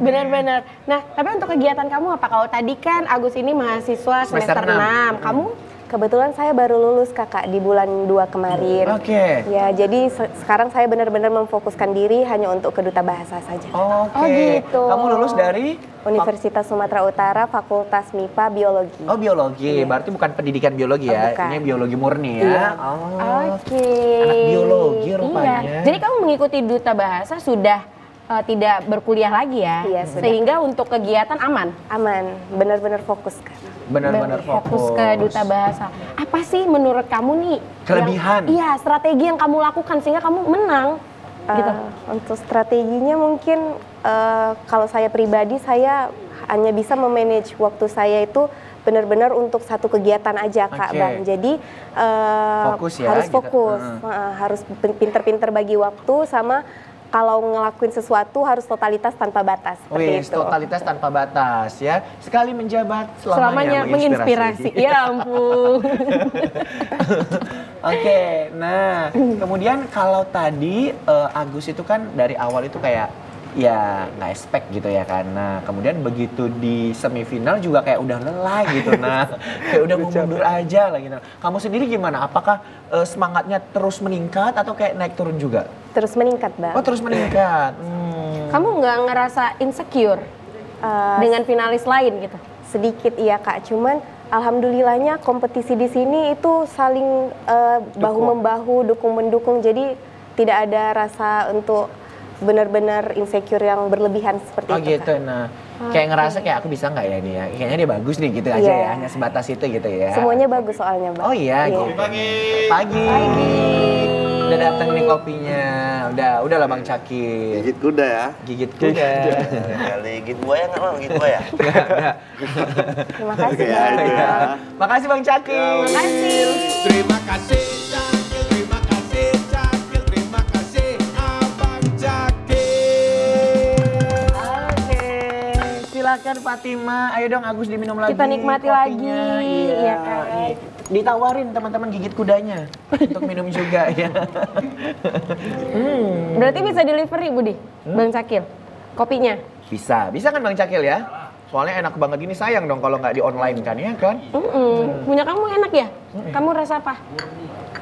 S2: Benar-benar. Nah, tapi untuk kegiatan kamu apa? Kalau tadi kan Agus ini mahasiswa semester,
S1: Semester enam.
S2: 6. Kamu
S8: Kebetulan saya baru lulus kakak di bulan 2 kemarin.
S1: Oke.
S8: Ya, jadi se- sekarang saya benar-benar memfokuskan diri hanya untuk keduta bahasa saja.
S1: Oke.
S2: Oh, gitu.
S1: Kamu lulus dari
S8: Universitas Sumatera Utara, Fakultas MIPA Biologi.
S1: Oh biologi,
S8: Iya.
S1: berarti bukan pendidikan biologi
S8: Oh,
S1: ya,
S8: bukan.
S1: ini biologi murni ya.
S8: Iya.
S1: Oh.
S2: Oke.
S1: Anak biologi rupanya.
S2: Iya. Jadi kamu mengikuti duta bahasa sudah eh, tidak berkuliah lagi ya?
S8: Iya, sudah.
S2: Sehingga untuk kegiatan aman?
S8: Aman, benar-benar fokus kan.
S1: Benar-benar fokus.
S2: ke duta bahasa. Apa sih menurut kamu nih?
S1: Kelebihan.
S2: yang- iya, strategi yang kamu lakukan sehingga kamu menang. gitu.
S8: Eh, untuk strateginya mungkin eh, kalau saya pribadi saya hanya bisa memanage waktu saya itu benar-benar untuk satu kegiatan aja kak
S1: Oke.
S8: bang. Jadi eh,
S1: Fokus ya,
S8: harus
S1: gitu.
S8: fokus,
S1: Heeh.
S8: Heeh, harus pinter-pinter bagi waktu sama kalau ngelakuin sesuatu harus totalitas tanpa batas.
S1: Wis,
S8: itu.
S1: totalitas tanpa batas ya. Sekali menjabat selamanya,
S2: Selamanya menginspirasi. Ya ampun. (laughs)
S1: Oke, nah kemudian kalau tadi eh, Agus itu kan dari awal itu kayak ya nggak expect gitu ya kan. Nah kemudian begitu di semifinal juga kayak udah lelah gitu. (laughs) Nah kayak udah mau mundur aja lagi. Nah, kamu sendiri gimana? Apakah eh, semangatnya terus meningkat atau kayak naik turun juga?
S8: Terus meningkat bang.
S1: Oh terus meningkat. Hmm.
S2: kamu nggak ngerasa insecure
S8: Eh,
S2: dengan finalis lain gitu?
S8: sedikit iya kak, cuman alhamdulillahnya kompetisi di sini itu saling eh, bahu membahu, dukung mendukung. Jadi tidak ada rasa untuk benar-benar insecure yang berlebihan seperti
S1: Oh
S8: itu.
S1: gitu,
S8: Kak.
S1: nah kayak ngerasa kayak aku bisa nggak ya nih ya? Kayaknya dia bagus nih gitu aja
S8: Iya.
S1: ya, hanya sebatas itu gitu ya.
S8: Semuanya bagus soalnya, Mbak.
S1: Oh iya, gitu. Pagi. Pagi. Udah datang nih kopinya. Udah, udah lah Bang Caki.
S5: Gigit kuda ya.
S1: Gigit kuda. (laughs)
S5: Kali gigit buaya nggak mau gigit buaya? (laughs)
S8: Terima kasih,
S5: Ya, ya.
S1: Makasih Bang Caki.
S2: Makasih.
S6: Terima kasih
S1: silakan Fatima. Ayo dong Agus diminum lagi.
S2: Kita nikmati
S1: kopinya.
S2: lagi,
S1: Iya.
S2: iya kan?
S1: Ditawarin teman-teman gigit kudanya untuk minum juga (laughs) ya. hmm.
S2: Berarti bisa delivery Budi, Bang Cakil. Kopinya.
S1: Bisa, bisa kan Bang Cakil ya? Soalnya enak banget ini sayang dong kalau nggak di online kan ya kan?
S2: Mm-mm. Punya kamu enak ya? Kamu rasa apa?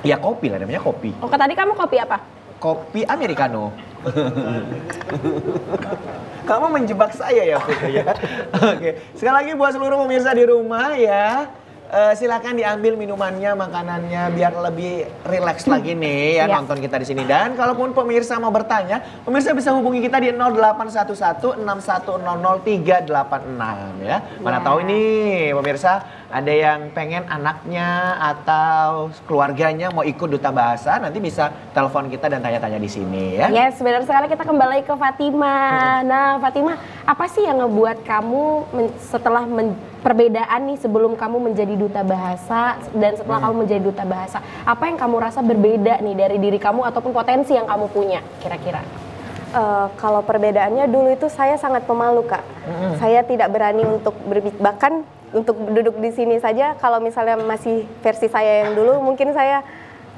S1: Ya kopi lah namanya kopi.
S2: Oh, tadi kamu kopi apa?
S1: Kopi americano. (laughs) Kamu menjebak saya ya Putri ya. (laughs) Oke, sekali lagi buat seluruh pemirsa di rumah ya. eh, silakan diambil minumannya, makanannya biar lebih rileks lagi nih ya
S2: Iya.
S1: nonton kita di sini. Dan kalaupun pemirsa mau bertanya, pemirsa bisa hubungi kita di 0811 6100386 ya. Mana
S2: Iya.
S1: tahu ini pemirsa ada yang pengen anaknya atau keluarganya mau ikut duta bahasa, nanti bisa telepon kita dan tanya-tanya di sini ya.
S2: Yes, benar sekali kita kembali ke Fatima. Nah, Fatima, apa sih yang ngebuat kamu men- setelah men- perbedaan nih sebelum kamu menjadi duta bahasa dan setelah kamu menjadi duta bahasa, apa yang kamu rasa berbeda nih dari diri kamu ataupun potensi yang kamu punya kira-kira?
S8: Eh, kalau perbedaannya dulu itu saya sangat pemalu kak. Saya tidak berani untuk berbi- bahkan untuk duduk di sini saja kalau misalnya masih versi saya yang dulu mungkin saya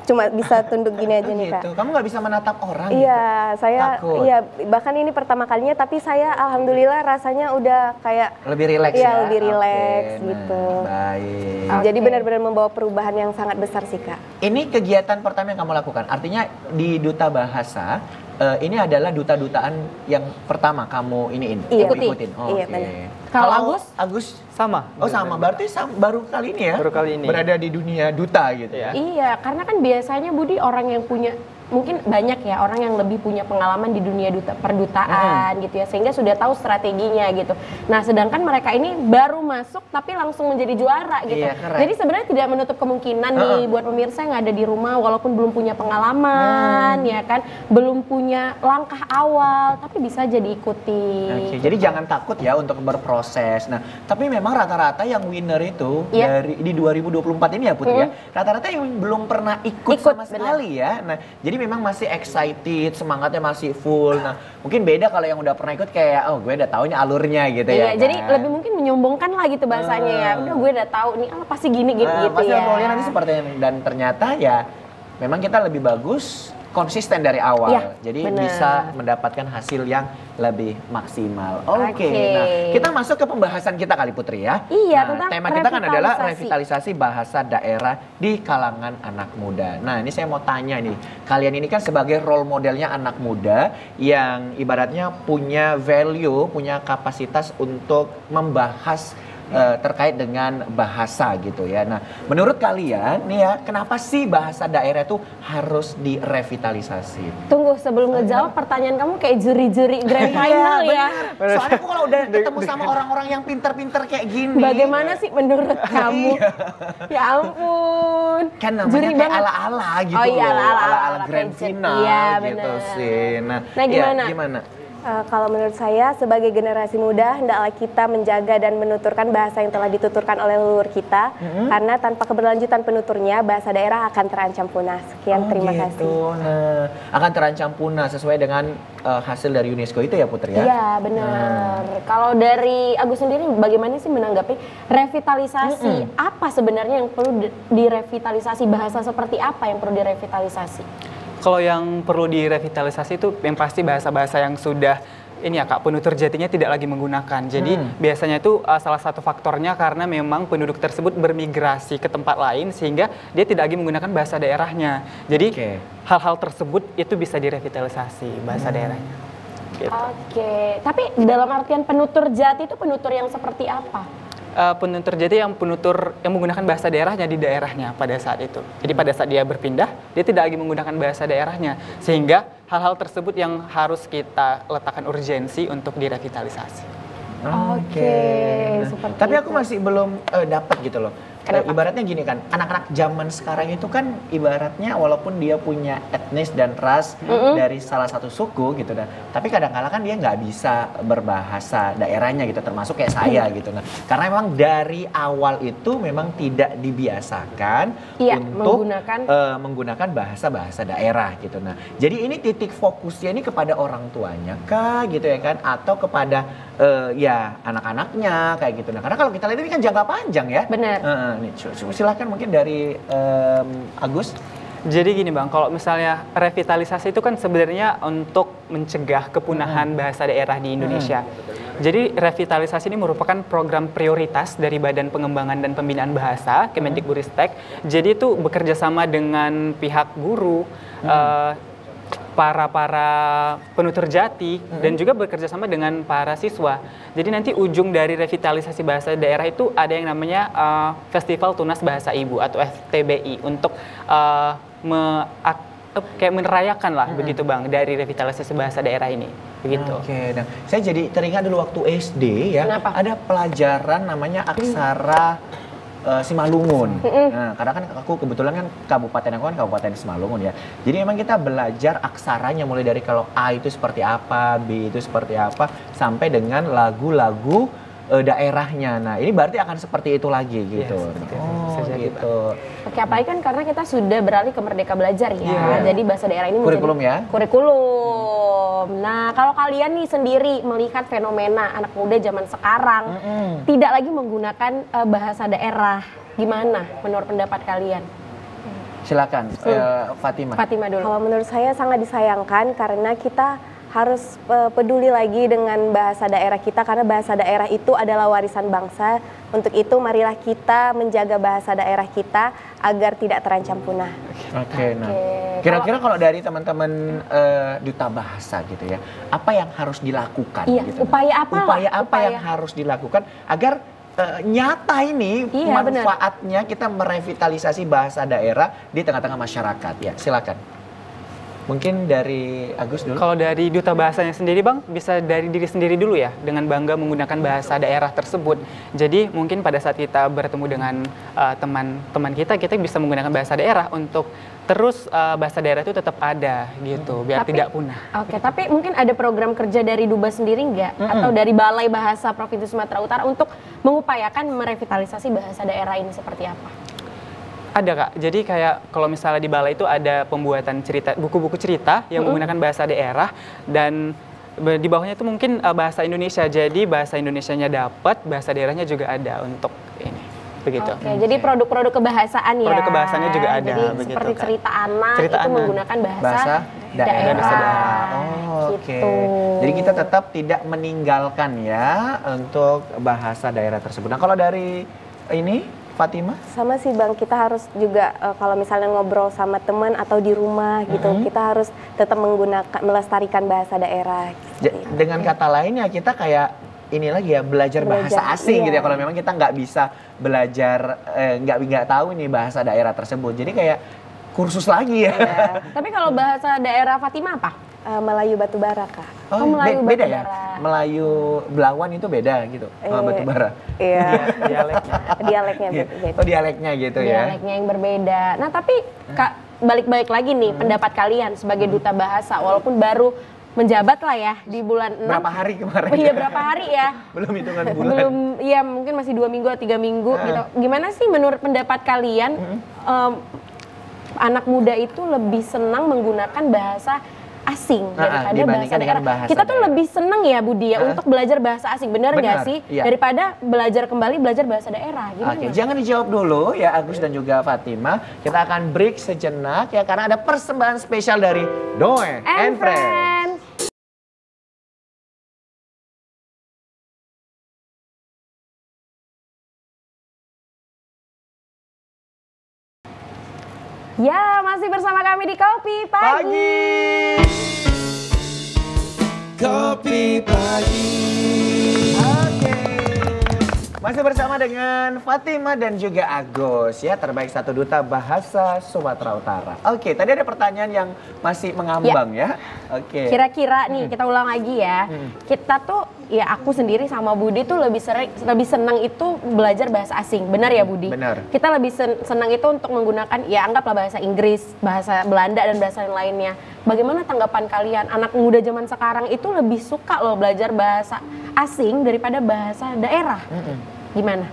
S8: cuma bisa tunduk gini aja nih kak.
S1: gitu. Kamu nggak bisa menatap orang
S8: Iya, saya
S1: Takut.
S8: iya bahkan ini pertama kalinya tapi saya alhamdulillah rasanya udah kayak
S1: gitu. Lebih rileks
S8: Iya,
S1: ya.
S8: lebih rileks
S1: Oke, nah,
S8: gitu.
S1: Baik.
S8: jadi
S2: Oke.
S8: benar-benar membawa perubahan yang sangat besar sih kak.
S1: Ini kegiatan pertama yang kamu lakukan. Artinya di duta bahasa eh, ini adalah duta-dutaan yang pertama kamu iniin,
S8: Iya.
S1: kamu
S2: Ikuti.
S1: ikutin. Oh,
S8: Iya,
S1: oke.
S8: benar.
S2: Kalau Agus?
S1: Agus
S4: Sama.
S1: Oh sama, berarti sam- baru kali ini ya?
S4: Baru kali ini.
S1: Berada di dunia duta gitu ya?
S4: Iya,
S2: karena kan biasanya Budi orang yang punya mungkin banyak ya orang yang lebih punya pengalaman di dunia duta perdutaan gitu ya sehingga sudah tahu strateginya gitu. Nah, sedangkan mereka ini baru masuk tapi langsung menjadi juara gitu.
S1: Iya.
S2: Jadi sebenarnya tidak menutup kemungkinan nih buat pemirsa yang ada di rumah walaupun belum punya pengalaman
S1: Hmm.
S2: ya kan, belum punya langkah awal tapi bisa jadi ikuti.
S1: Oke, jadi jangan takut ya untuk berproses. Nah, tapi memang rata-rata yang winner itu
S2: Iya.
S1: dari di 2024 ini ya Putri ya, rata-rata yang belum pernah ikut,
S2: Ikut,
S1: sama sekali ya. Nah, jadi memang masih excited, semangatnya masih full. Nah, mungkin beda kalau yang udah pernah ikut kayak oh gue udah taunya alurnya gitu
S2: Iya,
S1: ya.
S2: jadi
S1: kan?
S2: lebih mungkin menyombongkan lah gitu bahasanya ya. Udah gue udah tahu nih, ah pasti gini gitu,
S1: Nah,
S2: gitu
S1: pasti
S2: ya.
S1: role-nya nanti seperti yang dan ternyata ya memang kita lebih bagus konsisten dari awal.
S2: Iya,
S1: Jadi
S2: benar.
S1: bisa mendapatkan hasil yang lebih maksimal. Oke.
S2: Oke.
S1: Nah, kita masuk ke pembahasan kita kali Putri ya.
S2: Iya,
S1: Nah,
S2: tentang
S1: tema kita kan adalah
S2: revitalisasi
S1: bahasa daerah di kalangan anak muda. Nah, ini saya mau tanya nih. Kalian ini kan sebagai role modelnya anak muda yang ibaratnya punya value, punya kapasitas untuk membahas eh, terkait dengan bahasa gitu ya. Nah, menurut kalian nih ya, kenapa sih bahasa daerah itu harus direvitalisasi?
S2: Tunggu sebelum ngejawab pertanyaan kamu kayak juri-juri (laughs) grand final ya.
S1: benar. Soalnya aku kalau udah (laughs) ketemu sama orang-orang yang pinter-pinter kayak gini.
S2: Bagaimana sih menurut (laughs) kamu? ya ampun.
S1: Kan namanya
S2: Juri
S1: kayak ala-ala gitu
S2: Oh iya,
S1: loh.
S2: ala-ala,
S1: ala-ala
S2: ala
S1: grand final
S2: Iya,
S1: gitu sih. Nah,
S2: Nah,
S1: iya,
S2: gimana?
S1: gimana?
S8: Eh, kalau menurut saya sebagai generasi muda hendaklah kita menjaga dan menuturkan bahasa yang telah dituturkan oleh leluhur kita karena tanpa keberlanjutan penuturnya bahasa daerah akan terancam punah. Sekian
S1: Oh,
S8: terima
S1: gitu.
S8: kasih.
S1: Nah, akan terancam punah sesuai dengan eh, hasil dari UNESCO itu ya Putri ya?
S2: Iya benar. Kalau dari Agus sendiri bagaimana sih menanggapi revitalisasi? Apa sebenarnya yang perlu di- direvitalisasi? Bahasa seperti apa yang perlu direvitalisasi?
S4: Kalau yang perlu direvitalisasi itu yang pasti bahasa-bahasa yang sudah ini ya kak penutur jatinya tidak lagi menggunakan. Jadi biasanya itu uh, salah satu faktornya karena memang penduduk tersebut bermigrasi ke tempat lain sehingga dia tidak lagi menggunakan bahasa daerahnya. Jadi
S1: Oke.
S4: hal-hal tersebut itu bisa direvitalisasi bahasa daerahnya. Gitu.
S2: Oke, tapi dalam artian penutur jati itu penutur yang seperti apa?
S4: Eh, penutur jati yang penutur yang menggunakan bahasa daerahnya di daerahnya pada saat itu. Jadi pada saat dia berpindah, dia tidak lagi menggunakan bahasa daerahnya, sehingga hal-hal tersebut yang harus kita letakkan urgensi untuk direvitalisasi.
S2: Oke, seperti
S1: Tapi aku masih belum eh, dapat gitu loh.
S2: Kenapa?
S1: ibaratnya gini kan, anak-anak zaman sekarang itu kan ibaratnya walaupun dia punya etnis dan ras dari salah satu suku gitu dan tapi kadang-kala kan dia nggak bisa berbahasa daerahnya gitu termasuk kayak saya
S2: Mm.
S1: gitu nah karena memang dari awal itu memang tidak dibiasakan
S2: Iya,
S1: untuk
S2: menggunakan
S1: eh, menggunakan bahasa-bahasa daerah gitu. Nah, jadi ini titik fokusnya ini kepada orang tuanya kah gitu ya kan atau kepada eh, ya anak-anaknya kayak gitu. Nah, karena kalau kita lihat ini kan jangka panjang ya.
S2: Benar.
S1: Nih, silakan mungkin dari em, Agus.
S4: Jadi gini bang, kalau misalnya revitalisasi itu kan sebenarnya untuk mencegah kepunahan bahasa daerah di Indonesia. Jadi revitalisasi ini merupakan program prioritas dari Badan Pengembangan dan Pembinaan Bahasa Kemendikbudristek. Jadi itu bekerja sama dengan pihak guru, eh, para para penutur jati dan juga bekerja sama dengan para siswa. Jadi nanti ujung dari revitalisasi bahasa daerah itu ada yang namanya eh, Festival Tunas Bahasa Ibu atau FTBI untuk eh, me- ak- kayak menerayakan lah begitu bang dari revitalisasi bahasa daerah ini begitu.
S1: Oke, nah saya jadi teringat dulu waktu SD ya,
S2: Kenapa?
S1: ada pelajaran namanya aksara eh, Simalungun. Nah, karena kan aku kebetulan kan kabupaten aku kan kabupaten Simalungun ya. Jadi memang kita belajar aksaranya mulai dari kalau A itu seperti apa, B itu seperti apa, sampai dengan lagu-lagu eh, daerahnya. Nah, ini berarti akan seperti itu lagi gitu.
S4: seperti itu.
S1: Oh,
S4: Bisa jadi,
S1: gitu.
S2: Oke, apalagi kan karena kita sudah beralih ke Merdeka Belajar ya.
S1: Iya.
S2: Jadi bahasa daerah ini
S1: Kurikulum
S2: menjadi
S1: ya?
S2: Kurikulum. Nah, kalau kalian nih sendiri melihat fenomena anak muda zaman sekarang tidak lagi menggunakan eh, bahasa daerah, gimana menurut pendapat kalian?
S1: Silakan eh, Fatimah.
S2: Fatima dulu.
S8: Kalau menurut saya sangat disayangkan karena kita harus eh, peduli lagi dengan bahasa daerah kita karena bahasa daerah itu adalah warisan bangsa. Untuk itu marilah kita menjaga bahasa daerah kita agar tidak terancam punah.
S1: Oke, nah.
S2: Oke,
S1: Kira-kira kalau dari teman-teman eh, duta bahasa gitu ya, apa yang harus dilakukan
S2: Iya,
S1: gitu?
S2: upaya apa
S1: Upaya apa yang
S2: upaya.
S1: harus dilakukan agar eh, nyata ini
S2: Iya,
S1: manfaatnya kita merevitalisasi bahasa daerah di tengah-tengah masyarakat ya. Silakan. Mungkin dari Agus dulu.
S4: Kalau dari duta bahasanya sendiri bang, bisa dari diri sendiri dulu ya, dengan bangga menggunakan bahasa daerah tersebut. Jadi mungkin pada saat kita bertemu dengan uh, teman-teman kita, kita bisa menggunakan bahasa daerah untuk terus uh, bahasa daerah itu tetap ada gitu, biar
S2: Tapi-
S4: tidak punah.
S2: Oke, tapi mungkin ada program kerja dari Duba sendiri nggak? Atau dari Balai Bahasa Provinsi Sumatera Utara untuk mengupayakan merevitalisasi bahasa daerah ini seperti apa?
S4: Ada kak, jadi kayak kalau misalnya di balai itu ada pembuatan cerita, buku-buku cerita yang menggunakan bahasa daerah dan di bawahnya itu mungkin uh, bahasa Indonesia. Jadi bahasa Indonesianya dapat, bahasa daerahnya juga ada untuk ini, begitu.
S2: Oke, jadi produk-produk kebahasaan ya.
S4: Produk kebahasannya juga ada,
S2: Jadi
S4: begitu,
S2: seperti
S4: Kak.
S2: cerita anak
S4: Cerita
S2: itu
S4: anak.
S2: menggunakan bahasa,
S1: bahasa daerah.
S2: daerah.
S1: Oh, Oke.
S2: Gitu.
S1: Jadi kita tetap tidak meninggalkan ya untuk bahasa daerah tersebut. Nah, kalau dari ini Fatimah
S8: Sama sih Bang, kita harus juga eh, kalau misalnya ngobrol sama teman atau di rumah gitu, kita harus tetap menggunakan melestarikan bahasa daerah.
S1: Ja- dengan kata lainnya kita kayak ini lagi ya belajar, bahasa
S8: Belajar,
S1: asing
S8: iya.
S1: gitu ya. Kalau memang kita nggak bisa belajar eh, nggak nggak tahu nih bahasa daerah tersebut. Jadi kayak kursus lagi ya. (laughs)
S2: Tapi kalau bahasa daerah Fatima apa?
S8: Eh, Melayu Batubara Kak.
S2: Oh, Melayu
S1: be- beda ya
S2: Batubara.
S1: Melayu Belawan itu beda gitu sama
S8: Eh,
S1: Batubara
S8: Iya, (laughs)
S4: Dialeknya.
S8: dialeknya
S1: Iya.
S8: beda.
S1: oh dialeknya gitu ya
S2: Dialeknya yang berbeda. Nah, tapi Kak balik-balik lagi nih
S1: Hmm.
S2: pendapat kalian sebagai duta bahasa walaupun baru menjabat lah ya di bulan 6.
S1: berapa hari kemarin
S2: Oh iya berapa hari ya? (laughs)
S1: belum hitungan (laughs) bulan
S2: belum iya mungkin masih dua minggu atau tiga minggu gitu gimana sih menurut pendapat kalian em, anak muda itu lebih senang menggunakan bahasa asing
S1: Ah, ah,
S2: daripada bahasa daerah
S1: bahasa
S2: kita tuh
S1: daerah.
S2: lebih seneng ya Budi ya
S1: Ah.
S2: untuk belajar bahasa asing benar nggak sih
S1: iya.
S2: daripada belajar kembali belajar bahasa daerah gimana
S1: Oke, jangan dijawab dulu ya Agus dan juga Fatima. Kita akan break sejenak ya karena ada persembahan spesial dari Doe and,
S2: and
S1: Friends.
S2: friends Ya, masih bersama kami di Kopi Pagi.
S3: Kopi pagi.
S1: Oke. Masih bersama dengan Fatima dan juga Agus ya, terbaik satu duta bahasa Sumatera Utara. Oke, tadi ada pertanyaan yang masih mengambang ya. Oke.
S2: Kira-kira nih kita ulang lagi ya. Kita tuh ya aku sendiri sama Budi tuh lebih sering lebih senang itu belajar bahasa asing. Benar ya Budi?
S1: Benar.
S2: Kita lebih sen- senang itu untuk menggunakan ya anggaplah bahasa Inggris, bahasa Belanda dan bahasa yang lainnya. Bagaimana tanggapan kalian? Anak muda zaman sekarang itu lebih suka loh belajar bahasa asing daripada bahasa daerah. Gimana?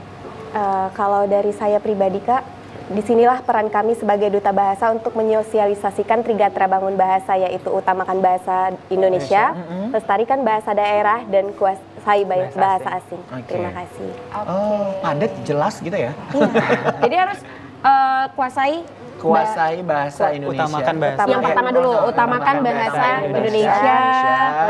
S8: Eh, kalau dari saya pribadi kak, di sinilah peran kami sebagai duta bahasa untuk menyosialisasikan Trigatra Bangun Bahasa yaitu utamakan bahasa Indonesia, lestarikan bahasa daerah dan kuasai ba-
S1: Bahasa
S8: bahasa,
S1: asing.
S8: asing.
S1: Oke.
S8: Terima kasih.
S1: Oh, padat jelas gitu ya.
S2: Iya. (laughs) Jadi harus eh, kuasai
S1: Kuasai bahasa Indonesia.
S4: Utamakan bahasa.
S2: Yang pertama dulu, utamakan bahasa Indonesia,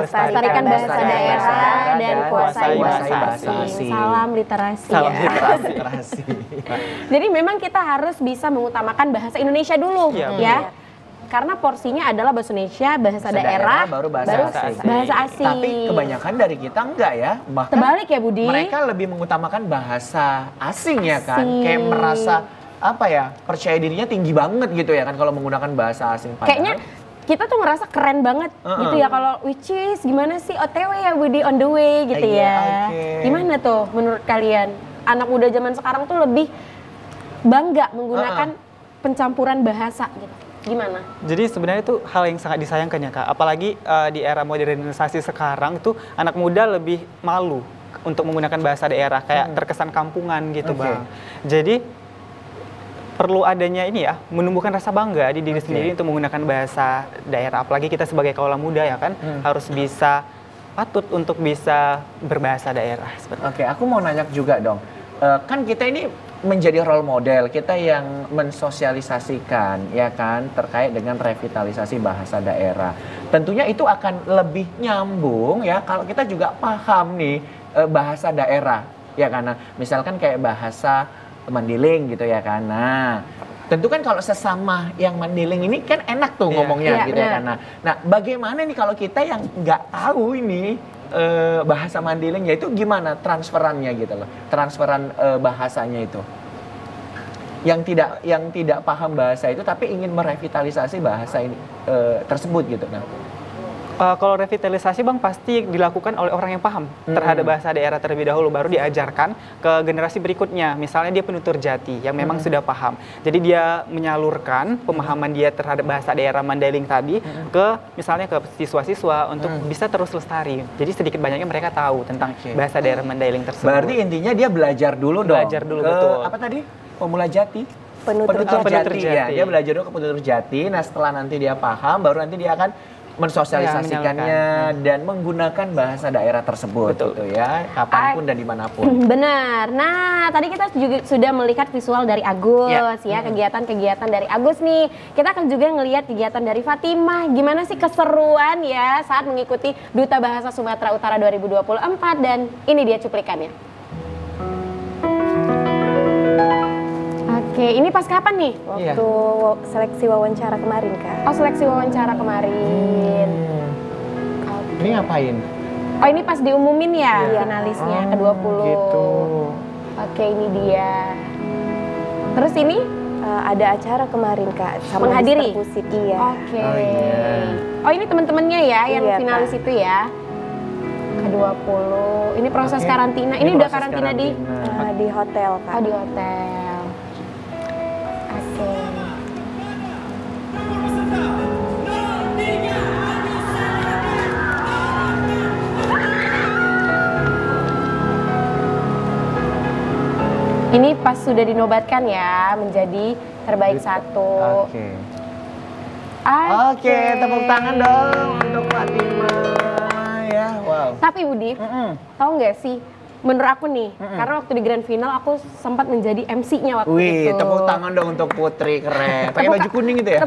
S2: lestarikan bahasa daerah, dan kuasai bahasa asing. Salam literasi
S4: Salam
S2: ya.
S4: literasi.
S1: Literasi. (laughs)
S2: Jadi memang kita harus bisa mengutamakan bahasa Indonesia dulu
S4: Iya,
S2: ya. Karena porsinya adalah bahasa Indonesia, bahasa, daerah,
S1: baru bahasa asing.
S2: bahasa asing.
S1: Tapi kebanyakan dari kita enggak ya. Bahkan
S2: Terbalik ya Budi?
S1: mereka lebih mengutamakan bahasa asing ya kan.
S2: Asing.
S1: Kayak merasa apa ya percaya dirinya tinggi banget gitu ya kan kalau menggunakan bahasa asing. Padahal-
S2: Kayaknya kita tuh ngerasa keren banget
S1: Uh-uh.
S2: gitu ya kalau which is gimana sih OTW ya Budi on the way gitu
S1: Iya,
S2: ya.
S1: oke.
S2: Gimana tuh menurut kalian? Anak muda zaman sekarang tuh lebih bangga menggunakan pencampuran bahasa gitu. Gimana?
S4: Jadi sebenarnya itu hal yang sangat disayangkan ya kak. Apalagi eh, di era modernisasi sekarang tuh anak muda lebih malu untuk menggunakan bahasa daerah kayak terkesan kampungan gitu
S1: Oke.
S4: bang. Jadi perlu adanya ini ya menumbuhkan rasa bangga di diri
S1: Oke.
S4: sendiri untuk menggunakan bahasa daerah. Apalagi kita sebagai kaula muda ya kan harus bisa patut untuk bisa berbahasa daerah. Seperti
S1: Oke, aku mau nanya juga dong. Eh, kan kita ini menjadi role model, kita yang mensosialisasikan, ya kan, terkait dengan revitalisasi bahasa daerah. Tentunya itu akan lebih nyambung ya kalau kita juga paham nih eh, bahasa daerah, ya karena misalkan kayak bahasa Mandiling gitu ya kan. Nah, tentu kan kalau sesama yang Mandiling ini kan enak tuh
S4: Iya.
S1: ngomongnya
S2: Iya,
S1: gitu ya
S2: benar.
S1: kan. Nah, Nah, bagaimana nih kalau kita yang nggak tahu ini eh, bahasa Mandiling ya itu gimana transferannya gitu loh, transferan eh, bahasanya itu? Yang tidak yang tidak paham bahasa itu tapi ingin merevitalisasi bahasa ini eh, tersebut gitu. Nah,
S4: Uh, kalau revitalisasi bang pasti dilakukan oleh orang yang paham terhadap bahasa daerah terlebih dahulu baru diajarkan ke generasi berikutnya misalnya dia penutur jati yang memang sudah paham jadi dia menyalurkan pemahaman dia terhadap bahasa daerah Mandailing tadi ke misalnya ke siswa-siswa untuk bisa terus lestari jadi sedikit banyaknya mereka tahu tentang
S1: Oke.
S4: bahasa daerah Mandailing tersebut
S1: berarti intinya dia belajar dulu dong.
S4: Belajar dulu,
S1: ke,
S4: betul.
S1: Apa tadi? Pemula jati.
S8: Penutur
S1: Penutur
S4: Penutur
S1: jati, ya.
S4: jati.
S1: Dia belajar dulu ke penutur jati. Nah, setelah nanti dia paham baru nanti dia akan mensosialisasikannya dan menggunakan bahasa daerah tersebut
S4: Betul.
S1: gitu ya, kapan pun dan di mana pun. (laughs)
S2: Benar. Nah, tadi kita juga sudah melihat visual dari Agus
S1: Ya.
S2: ya, kegiatan-kegiatan dari Agus nih. Kita akan juga ngelihat kegiatan dari Fatimah. Gimana sih keseruan ya saat mengikuti Duta Bahasa Sumatera Utara 2024 dan ini dia cuplikannya. Oke, ini pas kapan nih?
S1: Iya.
S8: Waktu seleksi wawancara kemarin kak.
S2: Oh, seleksi wawancara kemarin.
S1: Hmm. Ini ngapain?
S2: Oh, ini pas diumumin ya
S8: Iya.
S2: finalisnya
S1: Oh,
S2: ke-20.
S1: gitu.
S2: Oke, ini dia. Terus ini
S8: Eh, ada acara kemarin kak. Sama
S2: Menghadiri?
S8: Mr. Pusit, iya.
S2: Oke.
S1: Oh, iya.
S2: Oh ini teman-temannya ya yang
S8: Iya,
S2: finalis
S8: Kak.
S2: itu ya. Ke-20. Ini proses
S1: Oke.
S2: karantina. Ini,
S1: Ini
S2: udah
S1: proses
S2: karantina, di
S1: karantina.
S8: Eh, di hotel kak.
S2: Oh di hotel. Ini pas sudah dinobatkan ya menjadi terbaik satu.
S1: Oke. Oke, tepuk tangan dong untuk Fatimah ya. Wow.
S2: Tapi Budi,
S1: Mm-mm.
S2: tahu nggak sih? Menurut aku nih, karena waktu di grand final aku sempat menjadi MC-nya waktu
S1: Wih,
S2: itu.
S1: tepuk tangan dong untuk Putri keren. Pakai baju kuning gitu ya?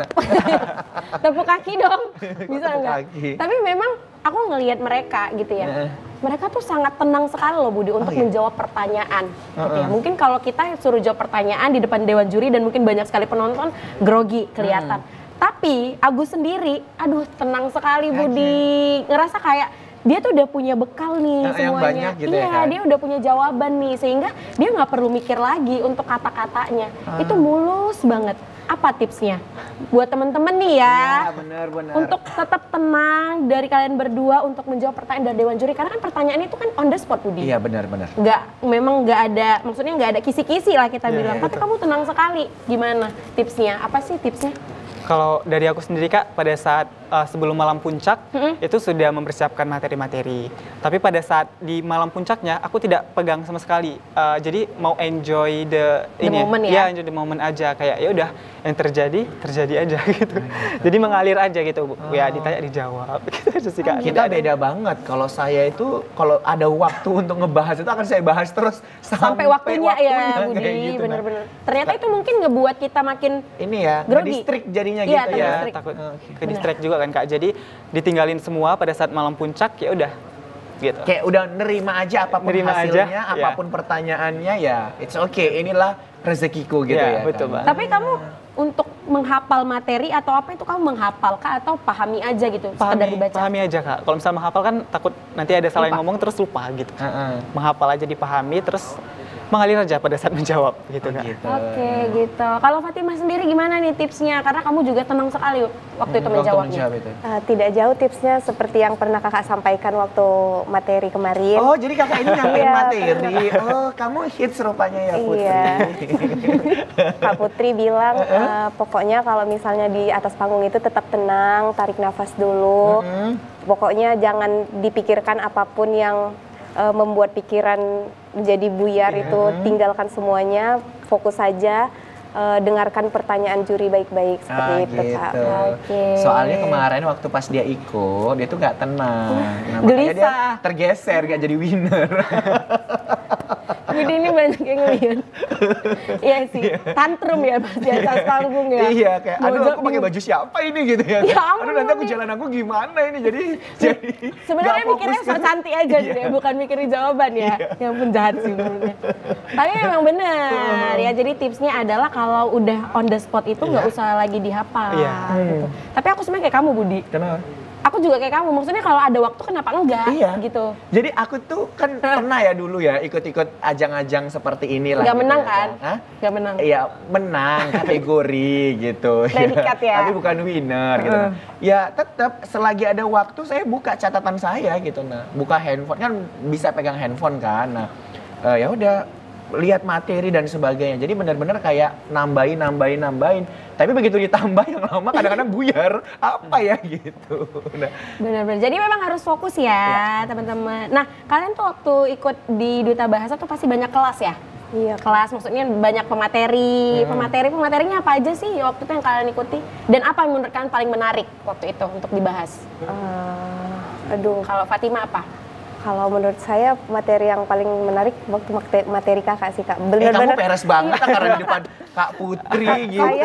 S1: (laughs)
S2: Tepuk kaki dong, (laughs) bisa nggak? Tapi memang aku ngelihat mereka gitu ya. Mereka tuh sangat tenang sekali loh Budi untuk
S1: iya?
S2: menjawab pertanyaan. gitu ya. Mungkin kalau kita suruh jawab pertanyaan di depan dewan juri dan mungkin banyak sekali penonton grogi kelihatan.
S1: Hmm.
S2: Tapi Agus sendiri, aduh tenang sekali Budi. Ngerasa kayak dia tuh udah punya bekal nih
S1: Nah, yang
S2: semuanya.
S1: banyak gitu ya
S2: iya,
S1: kan?
S2: dia udah punya jawaban nih sehingga dia nggak perlu mikir lagi untuk kata-katanya.
S1: Ah.
S2: Itu mulus banget. Apa tipsnya? Buat temen-temen nih ya.
S1: Iya, bener, bener.
S2: Untuk tetap tenang dari kalian berdua untuk menjawab pertanyaan dari Dewan Juri karena kan pertanyaan itu kan on the spot Budi.
S1: Iya benar benar.
S2: Nggak, memang nggak ada, maksudnya nggak ada kisi-kisi lah kita
S1: Iya,
S2: bilang.
S1: iya,
S2: Tapi kamu tenang sekali. Gimana tipsnya? Apa sih tipsnya?
S4: Kalau dari aku sendiri kak, pada saat uh, sebelum malam puncak itu sudah mempersiapkan materi-materi. Tapi pada saat di malam puncaknya aku tidak pegang sama sekali. Uh, jadi mau enjoy the,
S2: The
S4: ini,
S2: moment ya?
S4: enjoy the moment aja. Kayak ya udah yang terjadi terjadi aja (laughs) gitu. Jadi mengalir aja gitu. Bu. Ya ditanya dijawab (laughs) gitu aja sih kak.
S1: Kita
S4: ada-
S1: beda banget. Kalau saya itu kalau ada waktu untuk ngebahas itu akan saya bahas terus
S2: Sampai, waktunya, ya Budi, (laughs)
S1: kayak gitu. Nah,
S2: bener-bener. Ternyata itu mungkin ngebuat kita makin
S1: ini ya,
S2: Grogi.
S1: distrik jadinya
S2: Iya,
S1: gitu ya.
S4: ya
S2: Ke-distract.
S4: takut ke distract juga kan kak. Jadi ditinggalin semua pada saat malam puncak ya udah gitu.
S1: Kayak udah nerima aja apa pun
S4: Nerima aja,
S1: hasilnya,
S4: ya.
S1: apa pun pertanyaannya ya, it's okay. Inilah rezekiku gitu
S4: Ya,
S1: ya.
S4: betul,
S1: kan?
S2: Tapi kamu untuk menghafal materi atau apa itu kamu menghafal kah atau pahami aja gitu sekedar
S4: pahami,
S2: dibaca?
S4: pahami aja kak. Kalau misalnya menghafal kan takut nanti ada salah yang ngomong terus lupa gitu.
S1: Heeh.
S4: Menghafal aja dipahami terus mengalir aja pada saat menjawab gitu kak.
S1: Gitu.
S2: Oke gitu. Kalau Fatimah sendiri gimana nih tipsnya? Karena kamu juga tenang sekali waktu itu
S1: Hmm, Waktu
S2: menjawabnya.
S1: menjawab itu.
S8: Eh, tidak jauh tipsnya seperti yang pernah kakak sampaikan waktu materi kemarin.
S1: Oh, jadi kakak ini nyampein
S8: Iya,
S1: materi. Oh, kamu hits rupanya ya Putri.
S8: Iya. Kak Putri bilang eh, pokoknya kalau misalnya di atas panggung itu tetap tenang, tarik nafas dulu. Pokoknya jangan dipikirkan apa pun yang eh, membuat pikiran menjadi buyar itu tinggalkan semuanya, fokus saja eh, dengarkan pertanyaan juri baik-baik seperti
S1: Ah,
S8: itu Kak.
S1: gitu.
S2: Oke.
S1: Soalnya kemarin waktu pas dia ikut, dia tuh gak tenang. Nah, makanya dia
S2: Gelisah.
S1: tergeser, gak jadi winner. (laughs)
S2: Budi ini banyak yang ngeliat. Iya sih, tantrum ya pas di atas panggung ya.
S1: iya, kayak aduh aku pakai baju siapa ini gitu ya.
S2: Ya ampun,
S1: aduh nanti aku jalan aku gimana ini jadi (laughs) jadi
S2: Sebenarnya
S1: nggak
S2: mikirnya so
S1: kan.
S2: cantik aja gitu ya, bukan mikirin jawaban ya. Yang pun jahat sih. Tapi memang benar ya. Jadi tipsnya adalah kalau udah on the spot itu nggak usah lagi dihafal.
S4: Iya.
S2: Gitu. Tapi aku sebenarnya kayak kamu Budi.
S1: Kenapa?
S2: Aku juga kayak kamu. Maksudnya kalau ada waktu kenapa enggak?
S1: Iya.
S2: Gitu.
S1: Jadi aku tuh kan (laughs) pernah ya dulu ya ikut-ikut ajang-ajang seperti ini lah.
S2: Nggak
S1: gitu
S2: menang
S1: ya
S2: kan?
S1: Hah?
S2: Nggak menang.
S1: Iya, menang kategori (laughs) gitu.
S2: Predikat ya?
S1: Tapi bukan winner gitu.
S2: Heeh.
S1: Ya tetap selagi ada waktu saya buka catatan saya gitu nah. Buka handphone kan bisa pegang handphone kan. Nah, eh, ya udah lihat materi dan sebagainya. Jadi benar-benar kayak nambahin, nambahin, nambahin. Tapi begitu ditambah yang lama kadang-kadang buyar. Apa ya gitu. Nah,
S2: Benar-benar. Jadi memang harus fokus ya, teman-teman. Nah, kalian tuh waktu ikut di Duta Bahasa tuh pasti banyak kelas ya?
S8: Iya.
S2: Kelas maksudnya banyak pemateri. Pemateri pematerinya apa aja sih waktu itu yang kalian ikuti? Dan apa yang menurut kalian paling menarik waktu itu untuk dibahas?
S8: Eh, aduh,
S2: Kalau Fatima apa?
S8: Kalau menurut saya materi yang paling menarik waktu mate- materi kakak sih kak.
S1: eh kamu
S8: Benar-benar
S1: peres banget kan karena di depan Kak Putri gitu.
S8: Saya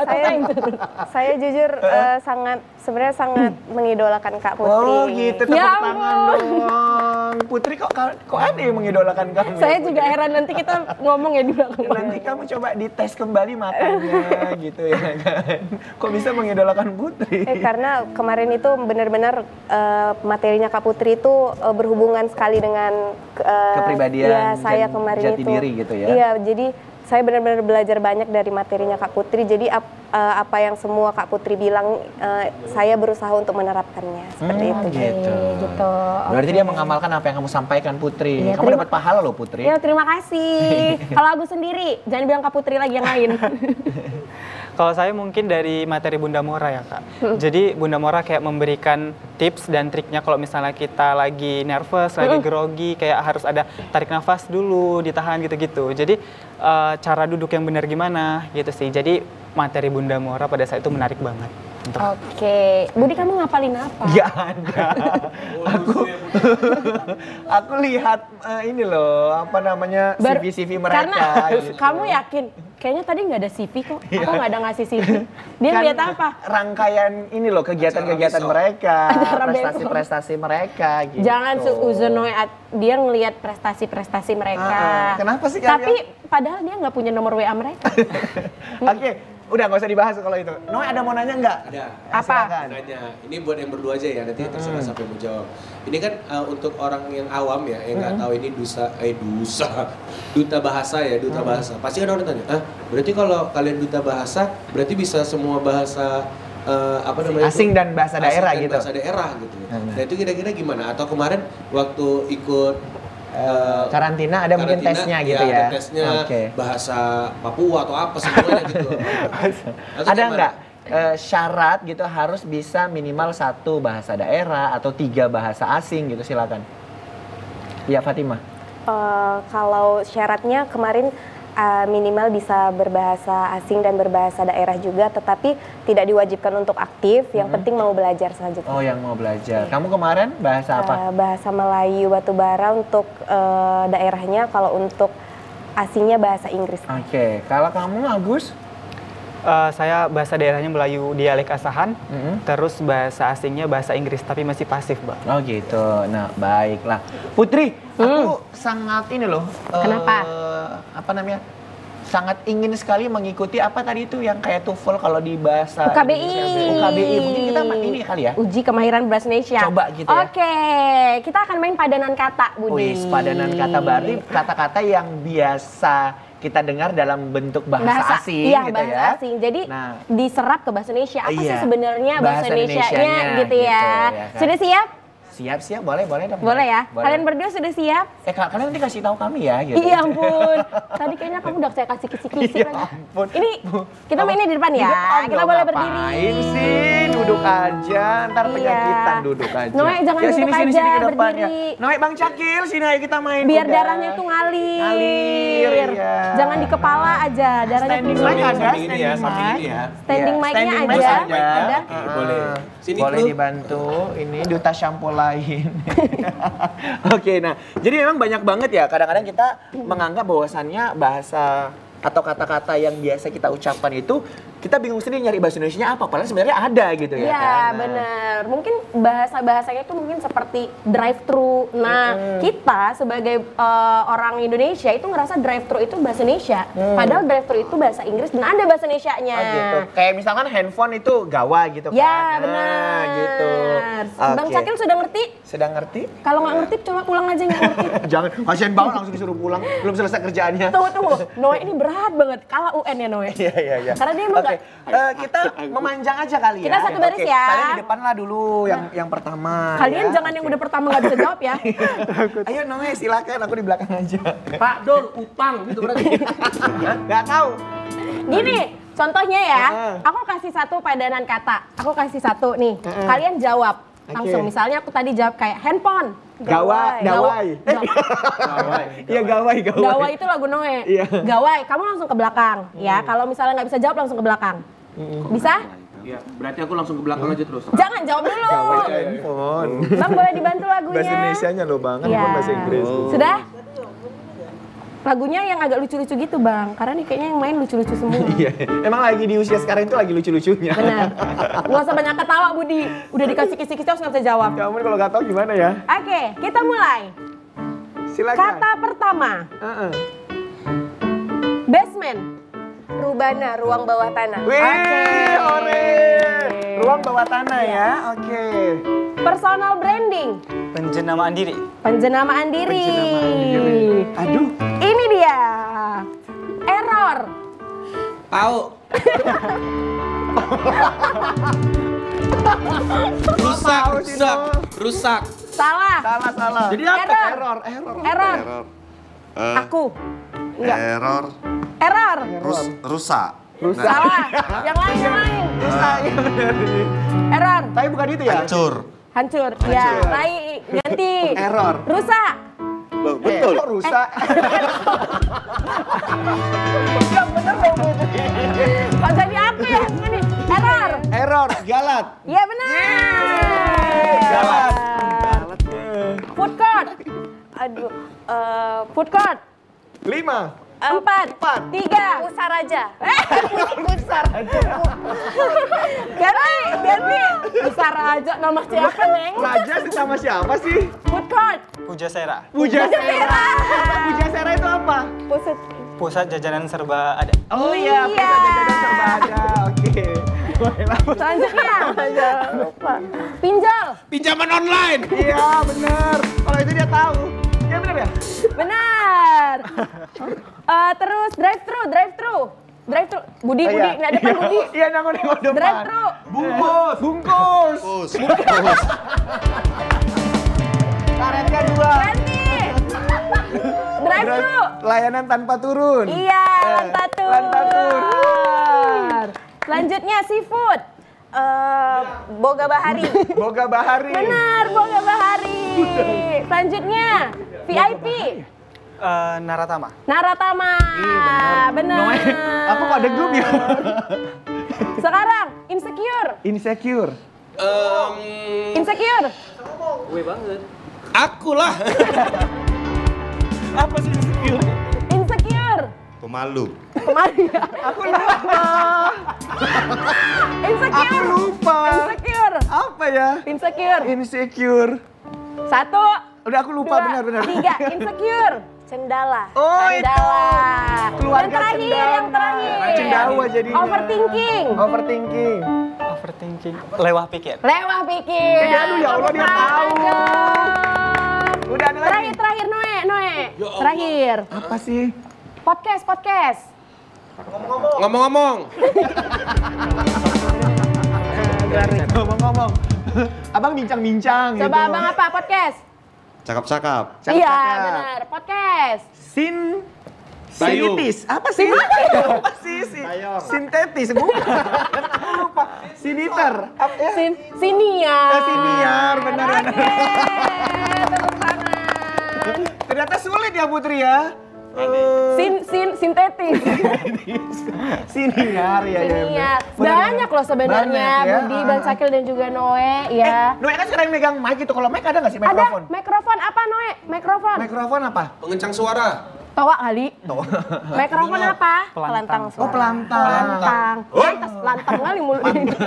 S8: saya,
S2: saya
S8: jujur eh, sangat sebenarnya sangat mengidolakan Kak Putri.
S1: Oh gitu, tepuk
S2: Ya
S1: tangan dong. Putri kok kok ada yang mengidolakan kamu? ya,
S2: Saya
S1: Putri?
S2: juga heran nanti kita ngomong ya di belakang.
S1: Nanti kamu coba dites kembali matanya gitu ya kan. Kok bisa mengidolakan Putri?
S8: Eh, karena kemarin itu benar-benar eh, materinya Kak Putri itu eh, berhubungan sekali dengan eh,
S1: Kepribadian
S8: ya, saya kemarin
S1: jati
S8: itu.
S1: diri gitu ya?
S8: Iya, jadi saya benar-benar belajar banyak dari materinya Kak Putri. Jadi ap- eh, apa yang semua Kak Putri bilang, eh, saya berusaha untuk menerapkannya seperti
S1: Hmm,
S8: itu.
S1: gitu.
S2: gitu.
S1: Berarti dia mengamalkan apa yang kamu sampaikan Putri.
S2: Iya,
S1: kamu
S2: terima-
S1: dapat pahala loh Putri.
S2: Ya terima kasih. (laughs) Kalau aku sendiri, jangan bilang Kak Putri lagi yang lain. (laughs)
S4: Kalau saya mungkin dari materi Bunda Mora ya kak. Jadi Bunda Mora kayak memberikan tips dan triknya kalau misalnya kita lagi nervous, lagi grogi, kayak harus ada tarik nafas dulu, ditahan gitu-gitu. Jadi eh, cara duduk yang benar gimana gitu sih. Jadi materi Bunda Mora pada saat itu menarik banget. Untuk
S2: Oke, Budi kamu ngapalin apa?
S1: Gak ada. (laughs) aku (laughs) aku lihat eh, ini loh apa namanya
S2: Bar-
S1: CV-CV mereka.
S2: Karena (laughs)
S1: gitu.
S2: kamu yakin, kayaknya tadi nggak ada CV kok. Aku
S1: Iya.
S2: nggak ada ngasih CV. Dia
S1: Kan
S2: lihat apa?
S1: Rangkaian ini loh kegiatan-kegiatan mereka, prestasi-prestasi mereka gitu.
S2: Jangan seuzonoy dia ngelihat prestasi-prestasi mereka.
S1: Ah, ah. Kenapa sih kalian?
S2: Tapi padahal dia nggak punya nomor WA mereka.
S1: Oke, udah nggak usah dibahas kalau itu. Noe ada mau nanya nggak?
S3: Ada.
S2: Apa?
S1: silakan.
S3: Nanya, ini buat yang berdua aja ya, nanti terserah siapa yang mau jawab. Ini kan uh, untuk orang yang awam ya, yang nggak tahu ini dusa, eh dusa, duta bahasa ya, duta bahasa. Pasti kan orang tanya, ah berarti kalau kalian duta bahasa, berarti bisa semua bahasa uh, apa namanya? itu?
S1: Asing dan bahasa
S3: Asing
S1: daerah
S3: dan
S1: gitu.
S3: Bahasa daerah gitu.
S1: Hmm.
S3: Nah itu kira-kira gimana? Atau kemarin waktu ikut uh,
S1: karantina ada mungkin tesnya gitu ya?
S3: ada tesnya
S1: Oke.
S3: bahasa Papua atau apa semuanya gitu. (laughs) Atau
S1: ada nggak eh, syarat gitu harus bisa minimal satu bahasa daerah atau tiga bahasa asing gitu silakan. Iya Fatimah.
S8: Eh, kalau syaratnya kemarin eh, minimal bisa berbahasa asing dan berbahasa daerah juga, tetapi tidak diwajibkan untuk aktif. Yang penting mau belajar saja.
S1: Oh yang mau belajar. Kamu kemarin bahasa apa?
S8: Eh, bahasa Melayu Batubara untuk eh, daerahnya, kalau untuk asingnya bahasa Inggris.
S1: Oke, kalau kamu Agus?
S4: Eh, saya bahasa daerahnya Melayu dialek Asahan,
S1: Mhm.
S4: terus bahasa asingnya bahasa Inggris tapi masih pasif, Mbak.
S1: Oh gitu. Nah, baiklah. Putri, aku sangat ini loh. eh,
S2: Kenapa?
S1: apa namanya? Sangat ingin sekali mengikuti apa tadi itu yang kayak TOEFL kalau di bahasa
S2: UKBI.
S1: Indonesia. UKBI. Mungkin kita ini kali ya.
S2: Uji kemahiran bahasa Indonesia.
S1: Coba gitu ya.
S2: Oke, kita akan main padanan kata, Budi.
S1: Wis, padanan kata berarti kata-kata yang biasa kita dengar dalam bentuk bahasa, asing
S2: iya,
S1: gitu
S2: bahasa
S1: ya.
S2: asing. Jadi
S1: Nah.
S2: diserap ke bahasa Indonesia. Apa sih
S1: Iya,
S2: sebenarnya bahasa,
S1: bahasa
S2: Indonesia-nya
S1: Indonesianya
S2: gitu ya.
S1: gitu, ya kan.
S2: Sudah siap?
S1: Siap-siap, boleh, boleh dong.
S2: Boleh ya?
S1: Boleh.
S2: Kalian berdua sudah siap?
S1: Eh, ka- kalian nanti kasih tahu kami ya gitu.
S2: Iya (laughs) ampun. Tadi kayaknya kamu udah saya kasih kisi-kisi
S1: Ya
S2: lagi.
S1: ampun.
S2: Ini kita mainnya di depan ya.
S1: Depan
S2: kita boleh
S1: ngapain
S2: berdiri.
S1: sih? Duduk aja, ntar
S2: Iya.
S1: penyakitan duduk aja.
S2: Noe, jangan
S1: ya,
S2: duduk
S1: sini, sini,
S2: aja,
S1: sini ke depan ya.
S2: berdiri.
S1: Noe, Bang Cakil, sini ayo kita main.
S2: Biar
S1: udah.
S2: darahnya itu ngalir.
S1: Ngalir, iya.
S2: Jangan di kepala aja, darahnya
S1: Standing
S2: tuh
S1: mic
S2: ngalir.
S1: ada,
S3: ya,
S1: standing
S3: sambil
S1: mic.
S3: ya.
S2: Standing
S1: Iya,
S2: mic-nya
S1: standing
S2: ada.
S3: boleh. Sini,
S1: boleh dibantu. Ini duta shampoo lain. (laughs) Oke, nah jadi memang banyak banget ya. Kadang-kadang kita menganggap bahwasannya bahasa atau kata-kata yang biasa kita ucapkan itu kita bingung sendiri nyari bahasa Indonesia apa padahal sebenarnya ada gitu ya
S2: Iya
S1: kan. Nah,
S2: benar. Mungkin bahasa-bahasanya itu mungkin seperti drive thru. Nah, kita sebagai eh, orang Indonesia itu ngerasa drive thru itu bahasa Indonesia. Padahal drive thru itu bahasa Inggris dan ada bahasa Indonesia-nya.
S1: Oh gitu. Kayak misalkan handphone itu gawa gitu kan.
S2: Ya,
S1: Nah,
S2: benar.
S1: gitu.
S2: Bang
S1: Oke.
S2: Cakil sudah ngerti?
S1: Sedang ngerti?
S2: Kalau nggak ngerti coba pulang aja nggak ngerti. (laughs)
S1: Jangan, kasihan banget langsung disuruh pulang. Belum selesai kerjaannya.
S2: tunggu tunggu. (laughs) Noe ini berat banget. Kalah UN ya Noe.
S1: Iya iya iya.
S2: Karena dia emang
S1: Oke,
S2: nggak-
S1: eh, kita memanjang aja kali ya.
S2: Kita satu baris
S1: Oke,
S2: ya.
S1: Kalian di depan lah dulu yang yang pertama.
S2: Kalian
S1: ya.
S2: jangan yang udah pertama nggak bisa jawab ya. (laughs)
S1: Ayo Noe silakan aku di belakang aja.
S3: Pak Dol, utang gitu berarti. (laughs)
S1: Gak tahu.
S2: Gini, contohnya ya,
S1: Heeh.
S2: aku kasih satu padanan kata. Aku kasih satu nih. Kalian jawab langsung.
S1: Oke.
S2: Misalnya aku tadi jawab kayak handphone.
S1: Gawa, (laughs)
S2: Gawai.
S1: gawai. Iya gawai, gawai.
S2: Gawai itu lagu Noe.
S1: Iya.
S2: Gawai, kamu langsung ke belakang. Ya, kalau misalnya nggak bisa jawab langsung ke belakang. Bisa?
S3: Iya, berarti aku langsung ke belakang aja terus.
S2: Jangan jawab dulu.
S1: handphone.
S2: Bang boleh dibantu lagunya?
S1: Bahasa Indonesianya loh bang, kan
S2: Iya.
S1: bukan bahasa Inggris.
S2: Sudah? Lagunya yang agak lucu-lucu gitu bang, karena nih kayaknya yang main lucu-lucu semua. (laughs)
S1: Iya, emang lagi di usia sekarang itu lagi lucu-lucunya.
S2: Benar. Gak usah banyak ketawa Budi. Udah dikasih kisi-kisi harus nggak bisa jawab.
S1: Kamu kalau nggak tahu gimana ya?
S2: Oke, kita mulai.
S1: Silakan.
S2: Kata pertama,
S1: Heeh.
S2: basement.
S8: Rubana, ruang bawah tanah.
S1: Wih,
S2: Oke.
S1: ore. Ruang bawah tanah ya. Oke.
S2: Personal branding.
S4: Penjenamaan diri.
S2: Penjenamaan diri.
S1: Aduh.
S2: Ini dia. Error.
S3: Tahu. rusak, rusak, rusak.
S2: Salah.
S1: Salah, salah.
S3: Jadi apa?
S2: Error.
S1: Error, error.
S2: Error.
S9: Error. Eh,
S2: Aku. Enggak.
S9: Error.
S2: Error.
S9: Rus, rusak.
S1: Rusak.
S2: Salah. Yang lain, yang lain.
S1: Rusak, ya benar.
S2: Error.
S1: Tapi bukan itu ya?
S9: Hancur.
S2: Hancur. Ya, lain. Ganti. (laughs)
S1: Error.
S2: Rusak.
S1: Betul. kok rusak? (laughs) Yang bener dong.
S2: Kok jadi aku ya? Ini. Error.
S1: Error, galat.
S2: Iya benar.
S1: Galat.
S2: Food court.
S8: Aduh, eh,
S2: Food court.
S1: Lima.
S2: Empat.
S1: Empat.
S2: Tiga.
S8: Usaraja.
S1: Besar aja.
S2: Ganti. Ganti. Besar aja nama siapa, Neng?
S1: Raja sih sama siapa sih?
S2: Food court.
S4: Puja Sera.
S1: Puja Sera. Puja Sera itu apa?
S8: Pusat
S4: Pusat jajanan serba ada.
S1: Oh iya,
S2: Iya.
S1: pusat jajanan serba ada. Oke.
S2: Selanjutnya, lupa. Pinjol.
S3: Pinjaman online.
S1: Iya, bener. Kalau itu dia tahu. Iya bener ya?
S2: Benar. (laughs) Eh, terus drive thru, drive thru. Drive thru. Budi, Budi,
S1: iya.
S2: nggak depan Budi. (laughs)
S1: Iya, nanggung nengok depan.
S2: Drive thru.
S1: Bungkus. Bungkus.
S9: Bus, bus.
S1: Karetnya dua.
S2: Ganti. (laughs) Drive thru.
S1: Layanan tanpa turun.
S2: Iya,
S1: Eh,
S2: lantatur.
S1: lantatur.
S2: Selanjutnya seafood.
S8: Eh, Boga Bahari. (laughs)
S1: Boga Bahari.
S2: Benar, Boga Bahari. (laughs) Selanjutnya VIP.
S4: Eh, Naratama.
S2: Naratama. benar.
S1: Noe, aku kok ada grup ya? (laughs)
S2: Sekarang insecure.
S1: Insecure.
S3: Em,
S2: Insecure.
S3: aku lah.
S1: Apa sih insecure?
S9: Pemalu.
S2: Kemarin.
S1: Aku lupa. (laughs)
S2: Insecure.
S1: Aku lupa.
S2: Insecure.
S1: Apa ya?
S2: Insecure.
S1: Insecure.
S2: Satu.
S1: Udah aku lupa benar-benar.
S2: Tiga. Insecure.
S8: Cendala.
S1: Oh itu.
S2: Cendala.
S1: Keluarga
S2: yang terakhir,
S1: cendana.
S2: yang terakhir.
S1: Cendawa jadinya.
S2: Overthinking.
S1: Overthinking.
S4: Overthinking. Lewah pikir.
S2: Lewah pikir.
S1: Eh, aduh, ya Allah, dia tahu. Udah ada lagi.
S2: Terakhir, terakhir Noe, Noe. Terakhir.
S1: Apa sih?
S2: Podcast, podcast.
S3: Ngomong-ngomong.
S1: Ngomong-ngomong. Abang bincang-bincang gitu.
S2: Coba abang apa? Podcast.
S9: Cakap-cakap.
S1: Cakep,
S2: Iya,
S1: cakep.
S2: benar. Podcast.
S1: Sin. Sinitis. Apa sih? Apa sih? Si, sintetis. Bukan. Lupa. Siniter. Apa ya?
S2: Sin siniar.
S1: Eh, siniar, benar, benar. Ternyata sulit ya Putri ya. Eh,
S2: Sin sin sintetis.
S1: Siniar ya. ya,
S2: Siniar.
S1: benar.
S2: Banyak loh sebenarnya
S1: ya.
S2: Budi,
S1: Ah,
S2: Bang
S1: ah.
S2: Sakil dan juga Noe ya.
S1: Noe kan sekarang megang mic itu. Kalau mic ada nggak sih
S2: Ada
S1: mikrofon?
S2: mikrofon apa Noe? Mikrofon.
S1: Mikrofon apa?
S3: Pengencang suara.
S2: Tawa kali. Mikrofon apa?
S4: Pelantang.
S1: Oh pelantang.
S2: Lantang. Lantas lantang kali mulut ini. (laughs)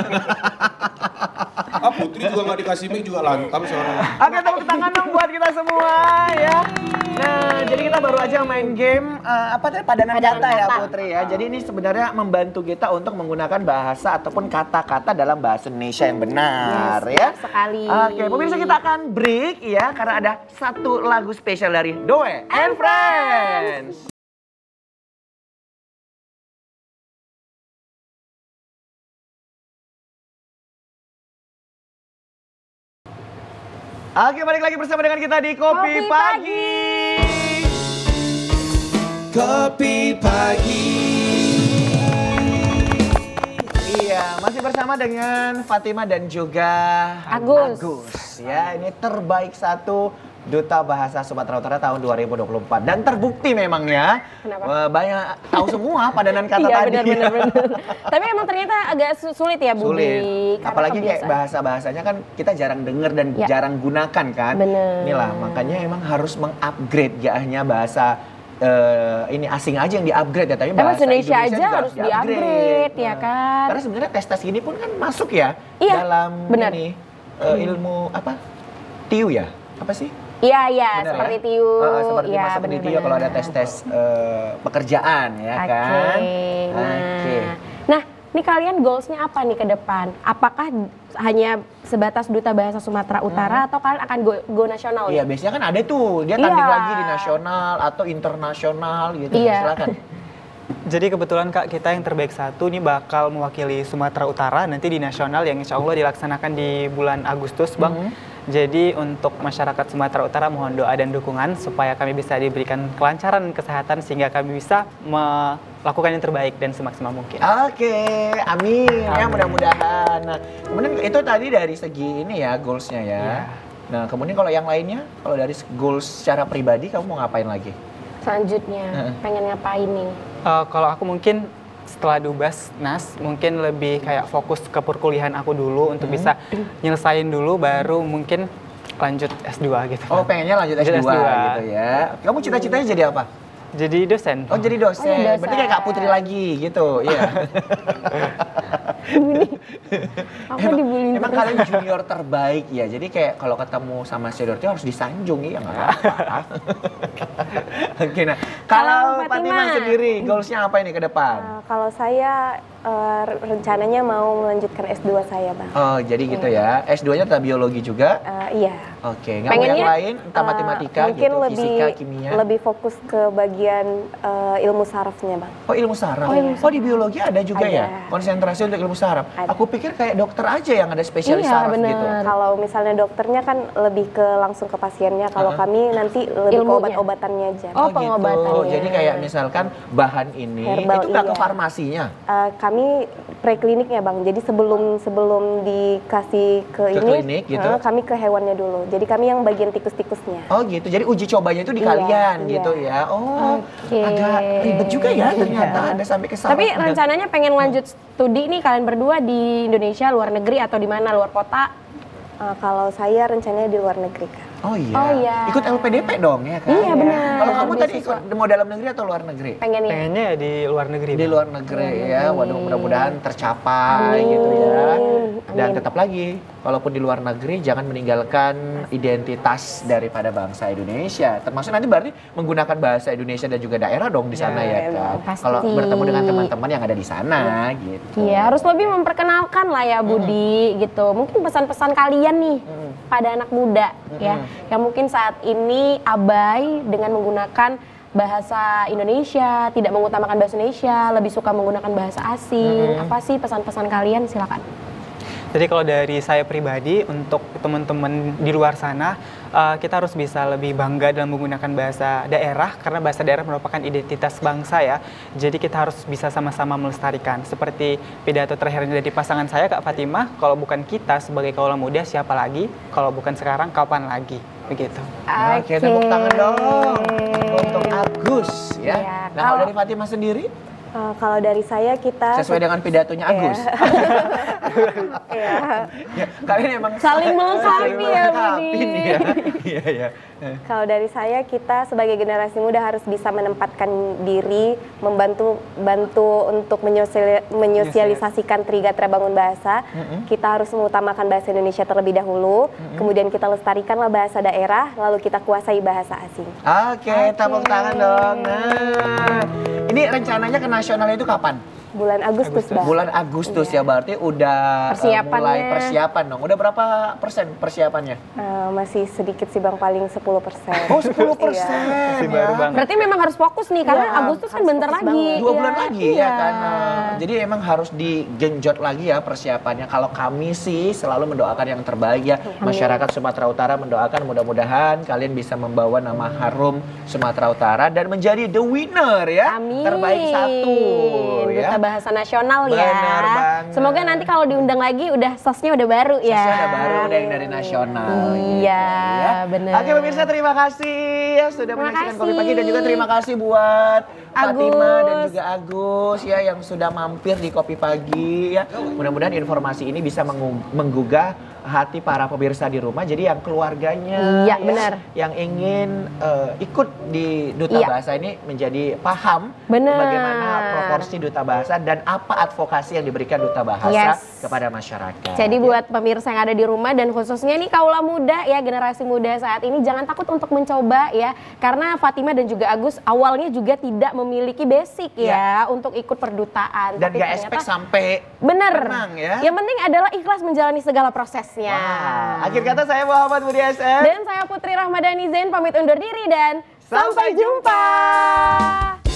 S3: Ah Putri juga nggak dikasih mic juga lantam suaranya.
S1: Oke tepuk tangan dong buat kita semua ya. Nah jadi kita baru aja main game eh, apa tadi padanan,
S2: Padanan
S1: kata ya
S2: kata.
S1: Putri ya. Jadi ini sebenarnya membantu kita untuk menggunakan bahasa ataupun kata-kata dalam bahasa Indonesia yang benar
S2: Yes,
S1: ya.
S2: sekali.
S1: Oke pemirsa kita akan break ya karena ada satu lagu spesial dari Doe and Friends. Oke balik lagi bersama dengan kita di Kopi,
S2: Kopi
S1: Pagi.
S3: Kopi pagi.
S1: Iya, masih bersama dengan Fatima dan juga
S2: Agus.
S1: Agus. Ya, ini terbaik satu Duta Bahasa Sumatera Utara tahun 2024 dan terbukti memang ya
S2: Kenapa?
S1: eh, banyak tahu semua padanan kata
S2: Iya
S1: tadi.
S2: benar benar benar. (laughs) Tapi emang ternyata agak su- sulit ya Budi.
S1: Sulit. Apalagi kayak bahasa-bahasanya kan kita jarang denger dan
S2: Ya.
S1: jarang gunakan kan.
S2: Bener.
S1: Inilah makanya emang harus mengupgrade gak hanya bahasa eh, ini asing aja yang di-upgrade ya, tapi bahasa
S2: Indonesia aja
S1: juga
S2: harus di-upgrade, ya
S1: Nah,
S2: kan?
S1: Karena sebenarnya tes-tes gini pun kan masuk ya
S2: Iya,
S1: dalam
S2: benar.
S1: ini eh, ilmu apa? TIU ya? Apa sih?
S2: Iya iya
S1: Benar
S2: seperti
S1: ya?
S2: tiu.
S1: Heeh, seperti masuk di
S2: benar,
S1: TIU kalau ada tes-tes eh, pekerjaan ya
S2: Oke,
S1: kan?
S2: nah.
S1: Oke.
S2: Nah, ini kalian goalsnya apa nih ke depan? Apakah hanya sebatas duta bahasa Sumatera Utara atau kalian akan go, go nasional?
S1: Hmm. Iya
S2: nih?
S1: biasanya kan ada tuh dia tanding
S2: Iya.
S1: lagi di nasional atau internasional gitu.
S2: Iya.
S1: Silakan. (laughs)
S4: Jadi kebetulan Kak kita yang terbaik satu nih bakal mewakili Sumatera Utara nanti di nasional yang insya Allah dilaksanakan di bulan Agustus Bang. Jadi untuk masyarakat Sumatera Utara mohon doa dan dukungan supaya kami bisa diberikan kelancaran kesehatan sehingga kami bisa melakukan yang terbaik dan semaksimal mungkin.
S1: Oke, amin, ya
S4: Amin.
S1: mudah-mudahan. Nah, kemudian itu tadi dari segi ini ya goalsnya ya.
S4: Iya.
S1: Nah kemudian kalau yang lainnya, kalau dari goals secara pribadi kamu mau ngapain lagi?
S2: Selanjutnya, pengen ngapain nih?
S4: Eh, kalau aku mungkin setelah dubas nas mungkin lebih kayak fokus ke perkuliahan aku dulu untuk bisa nyelesain dulu baru mungkin lanjut S2 gitu.
S1: Oh pengennya lanjut S2,
S4: Lanjut S2.
S1: gitu ya. Kamu cita-citanya jadi apa?
S4: Jadi dosen.
S1: Oh jadi dosen.
S2: Oh, jadi dosen.
S1: Berarti kayak Kak Putri lagi gitu, iya. (laughs)
S2: Aku (laughs)
S1: emang,
S2: dibully
S1: emang
S2: terus.
S1: kalian junior terbaik ya. Jadi kayak kalau ketemu sama senior itu harus disanjung ya nggak apa-apa. (laughs) Oke nah, kalau
S2: Kalau
S1: Fatima
S2: Fatima.
S1: sendiri goalsnya apa ini ke depan?
S8: Uh, kalau saya uh, rencananya mau melanjutkan S2 saya, Bang.
S1: Oh jadi gitu ya. S2-nya tetap biologi juga.
S8: Uh, iya.
S1: Oke, nggak mau yang lain? Entah
S8: Uh,
S1: matematika
S8: mungkin
S1: gitu,
S8: lebih
S1: fisika, kimia.
S8: lebih fokus ke bagian uh, ilmu sarafnya, Bang.
S1: Oh ilmu saraf.
S2: Oh, ilmu
S1: Oh, di biologi ada juga
S8: Ada.
S1: ya konsentrasi untuk ilmu saraf.
S8: Ada.
S1: Aku pikir kayak dokter aja yang ada spesialis
S2: Iya,
S1: saraf
S2: bener.
S1: gitu.
S8: Kalau misalnya dokternya kan lebih ke langsung ke pasiennya, kalau
S1: Uh-uh.
S8: kami nanti lebih ke
S2: Ilmunya.
S8: obat-obatannya aja.
S2: Oh, pengobatannya.
S1: gitu. Jadi kayak misalkan bahan ini
S8: Herbal,
S1: itu nggak ke
S8: iya.
S1: farmasinya.
S8: Uh, kami prekliniknya bang, jadi sebelum sebelum dikasih ke,
S1: Ke
S8: ini,
S1: klinik gitu?
S8: uh, kami ke hewannya dulu. Jadi kami yang bagian tikus-tikusnya.
S1: Oh gitu. Jadi uji cobanya itu di
S8: Iya,
S1: kalian
S8: iya.
S1: gitu ya. Oh,
S2: Oke.
S1: agak ribet juga ya ternyata ada sampai ke.
S2: Tapi
S1: udah.
S2: rencananya pengen lanjut studi nih kalian berdua di Indonesia, luar negeri atau di mana, luar kota?
S8: Uh, kalau saya rencananya di luar negeri kan.
S1: Oh iya.
S2: Oh, iya.
S1: Ikut LPDP dong ya kan?
S2: Iya, benar.
S1: Kalau kamu tadi ikut mau dalam negeri atau luar negeri?
S2: Pengen nih.
S4: Pengennya ya di luar negeri.
S1: Di luar negeri ya. Waduh, mudah-mudahan tercapai gitu ya. Dan tetap lagi, walaupun di luar negeri jangan meninggalkan identitas daripada bangsa Indonesia. Termasuk nanti berarti menggunakan bahasa Indonesia dan juga daerah dong di sana ya, kan.
S2: Pasti.
S1: Kalau bertemu dengan teman-teman yang ada di sana gitu.
S2: Iya, harus lebih memperkenalkan lah ya Budi gitu. Mungkin pesan-pesan kalian nih pada anak muda ya, yang mungkin saat ini abai dengan menggunakan bahasa Indonesia, tidak mengutamakan bahasa Indonesia, lebih suka menggunakan bahasa asing. Apa sih pesan-pesan kalian? Silakan.
S4: Jadi kalau dari saya pribadi untuk teman-teman di luar sana eh, kita harus bisa lebih bangga dalam menggunakan bahasa daerah karena bahasa daerah merupakan identitas bangsa ya. Jadi kita harus bisa sama-sama melestarikan. Seperti pidato terakhirnya dari pasangan saya Kak Fatimah, kalau bukan kita sebagai kaula muda siapa lagi? Kalau bukan sekarang kapan lagi? Begitu.
S1: Oke, tepuk tangan dong untuk Agus ya.
S2: Iya,
S1: Nah, kalau- dari Fatimah sendiri
S8: Uh, kalau dari saya kita
S1: sesuai dengan pidatonya Agus. (laughs)
S8: Iya.
S1: ya, kalian emang
S2: Saling melengkapi ya, Budi.
S1: ya. Iya,
S8: Kalau dari saya kita sebagai generasi muda harus bisa menempatkan diri, membantu bantu untuk menyosiali- menyosialisasikan Trigatra Bangun Bahasa. Kita harus mengutamakan bahasa Indonesia terlebih dahulu, kemudian kita lestarikanlah bahasa daerah, lalu kita kuasai bahasa asing.
S1: Oke, tepuk tangan dong. Nah, ini rencananya ke nasional itu kapan?
S8: Bulan Agustus, Bang.
S1: Bulan Agustus ya berarti udah eh,
S2: Persiapannya.
S1: mulai persiapan dong. Udah berapa persen persiapannya?
S8: Eh, masih sedikit sih Bang, paling 10 persen.
S1: Oh 10 persen
S4: Masih
S1: ya.
S4: baru banget.
S2: Berarti memang harus fokus nih karena
S8: Iya,
S2: Agustus kan bentar lagi.
S8: banget.
S1: Dua
S2: Iya,
S1: bulan lagi ya
S2: iya.
S1: kan. Nah, Jadi emang harus digenjot lagi ya persiapannya. Kalau kami sih selalu mendoakan yang terbaik ya. Masyarakat Sumatera Utara mendoakan mudah-mudahan kalian bisa membawa nama harum Sumatera Utara dan menjadi the winner ya.
S2: Amin.
S1: Terbaik satu ya.
S2: Bahasa Nasional ya.
S1: Benar banget.
S2: Semoga nanti kalau diundang lagi udah sosnya udah baru ya.
S1: Sosnya ada baru udah yang dari nasional.
S2: Iya,
S1: gitu
S2: benar.
S1: Oke pemirsa terima kasih ya sudah
S2: Terima
S1: menyaksikan
S2: kasih.
S1: Kopi Pagi dan juga terima kasih buat Fatima
S2: Agus.
S1: dan juga Agus ya yang sudah mampir di Kopi Pagi ya. Mudah-mudahan informasi ini bisa menggugah hati para pemirsa di rumah. Jadi yang keluarganya
S2: Iya,
S1: ya,
S2: benar.
S1: yang ingin eh, ikut di Duta
S2: Iya.
S1: Bahasa ini menjadi paham
S2: Benar.
S1: bagaimana proporsi Duta Bahasa dan apa advokasi yang diberikan Duta Bahasa
S2: Yes.
S1: Kepada masyarakat.
S2: Jadi buat pemirsa yang ada di rumah dan khususnya nih kaula muda ya generasi muda saat ini jangan takut untuk mencoba ya karena Fatima dan juga Agus awalnya juga tidak memiliki basic ya, untuk ikut perdutaan.
S1: dan
S2: Tapi
S1: gak expect sampai
S2: Bener.
S1: menang ya.
S2: Yang penting adalah ikhlas menjalani segala prosesnya.
S1: Wah, akhir kata saya Muhammad Budi SM.
S2: Dan saya Putri Rahmadani Zain pamit undur diri dan sampai jumpa.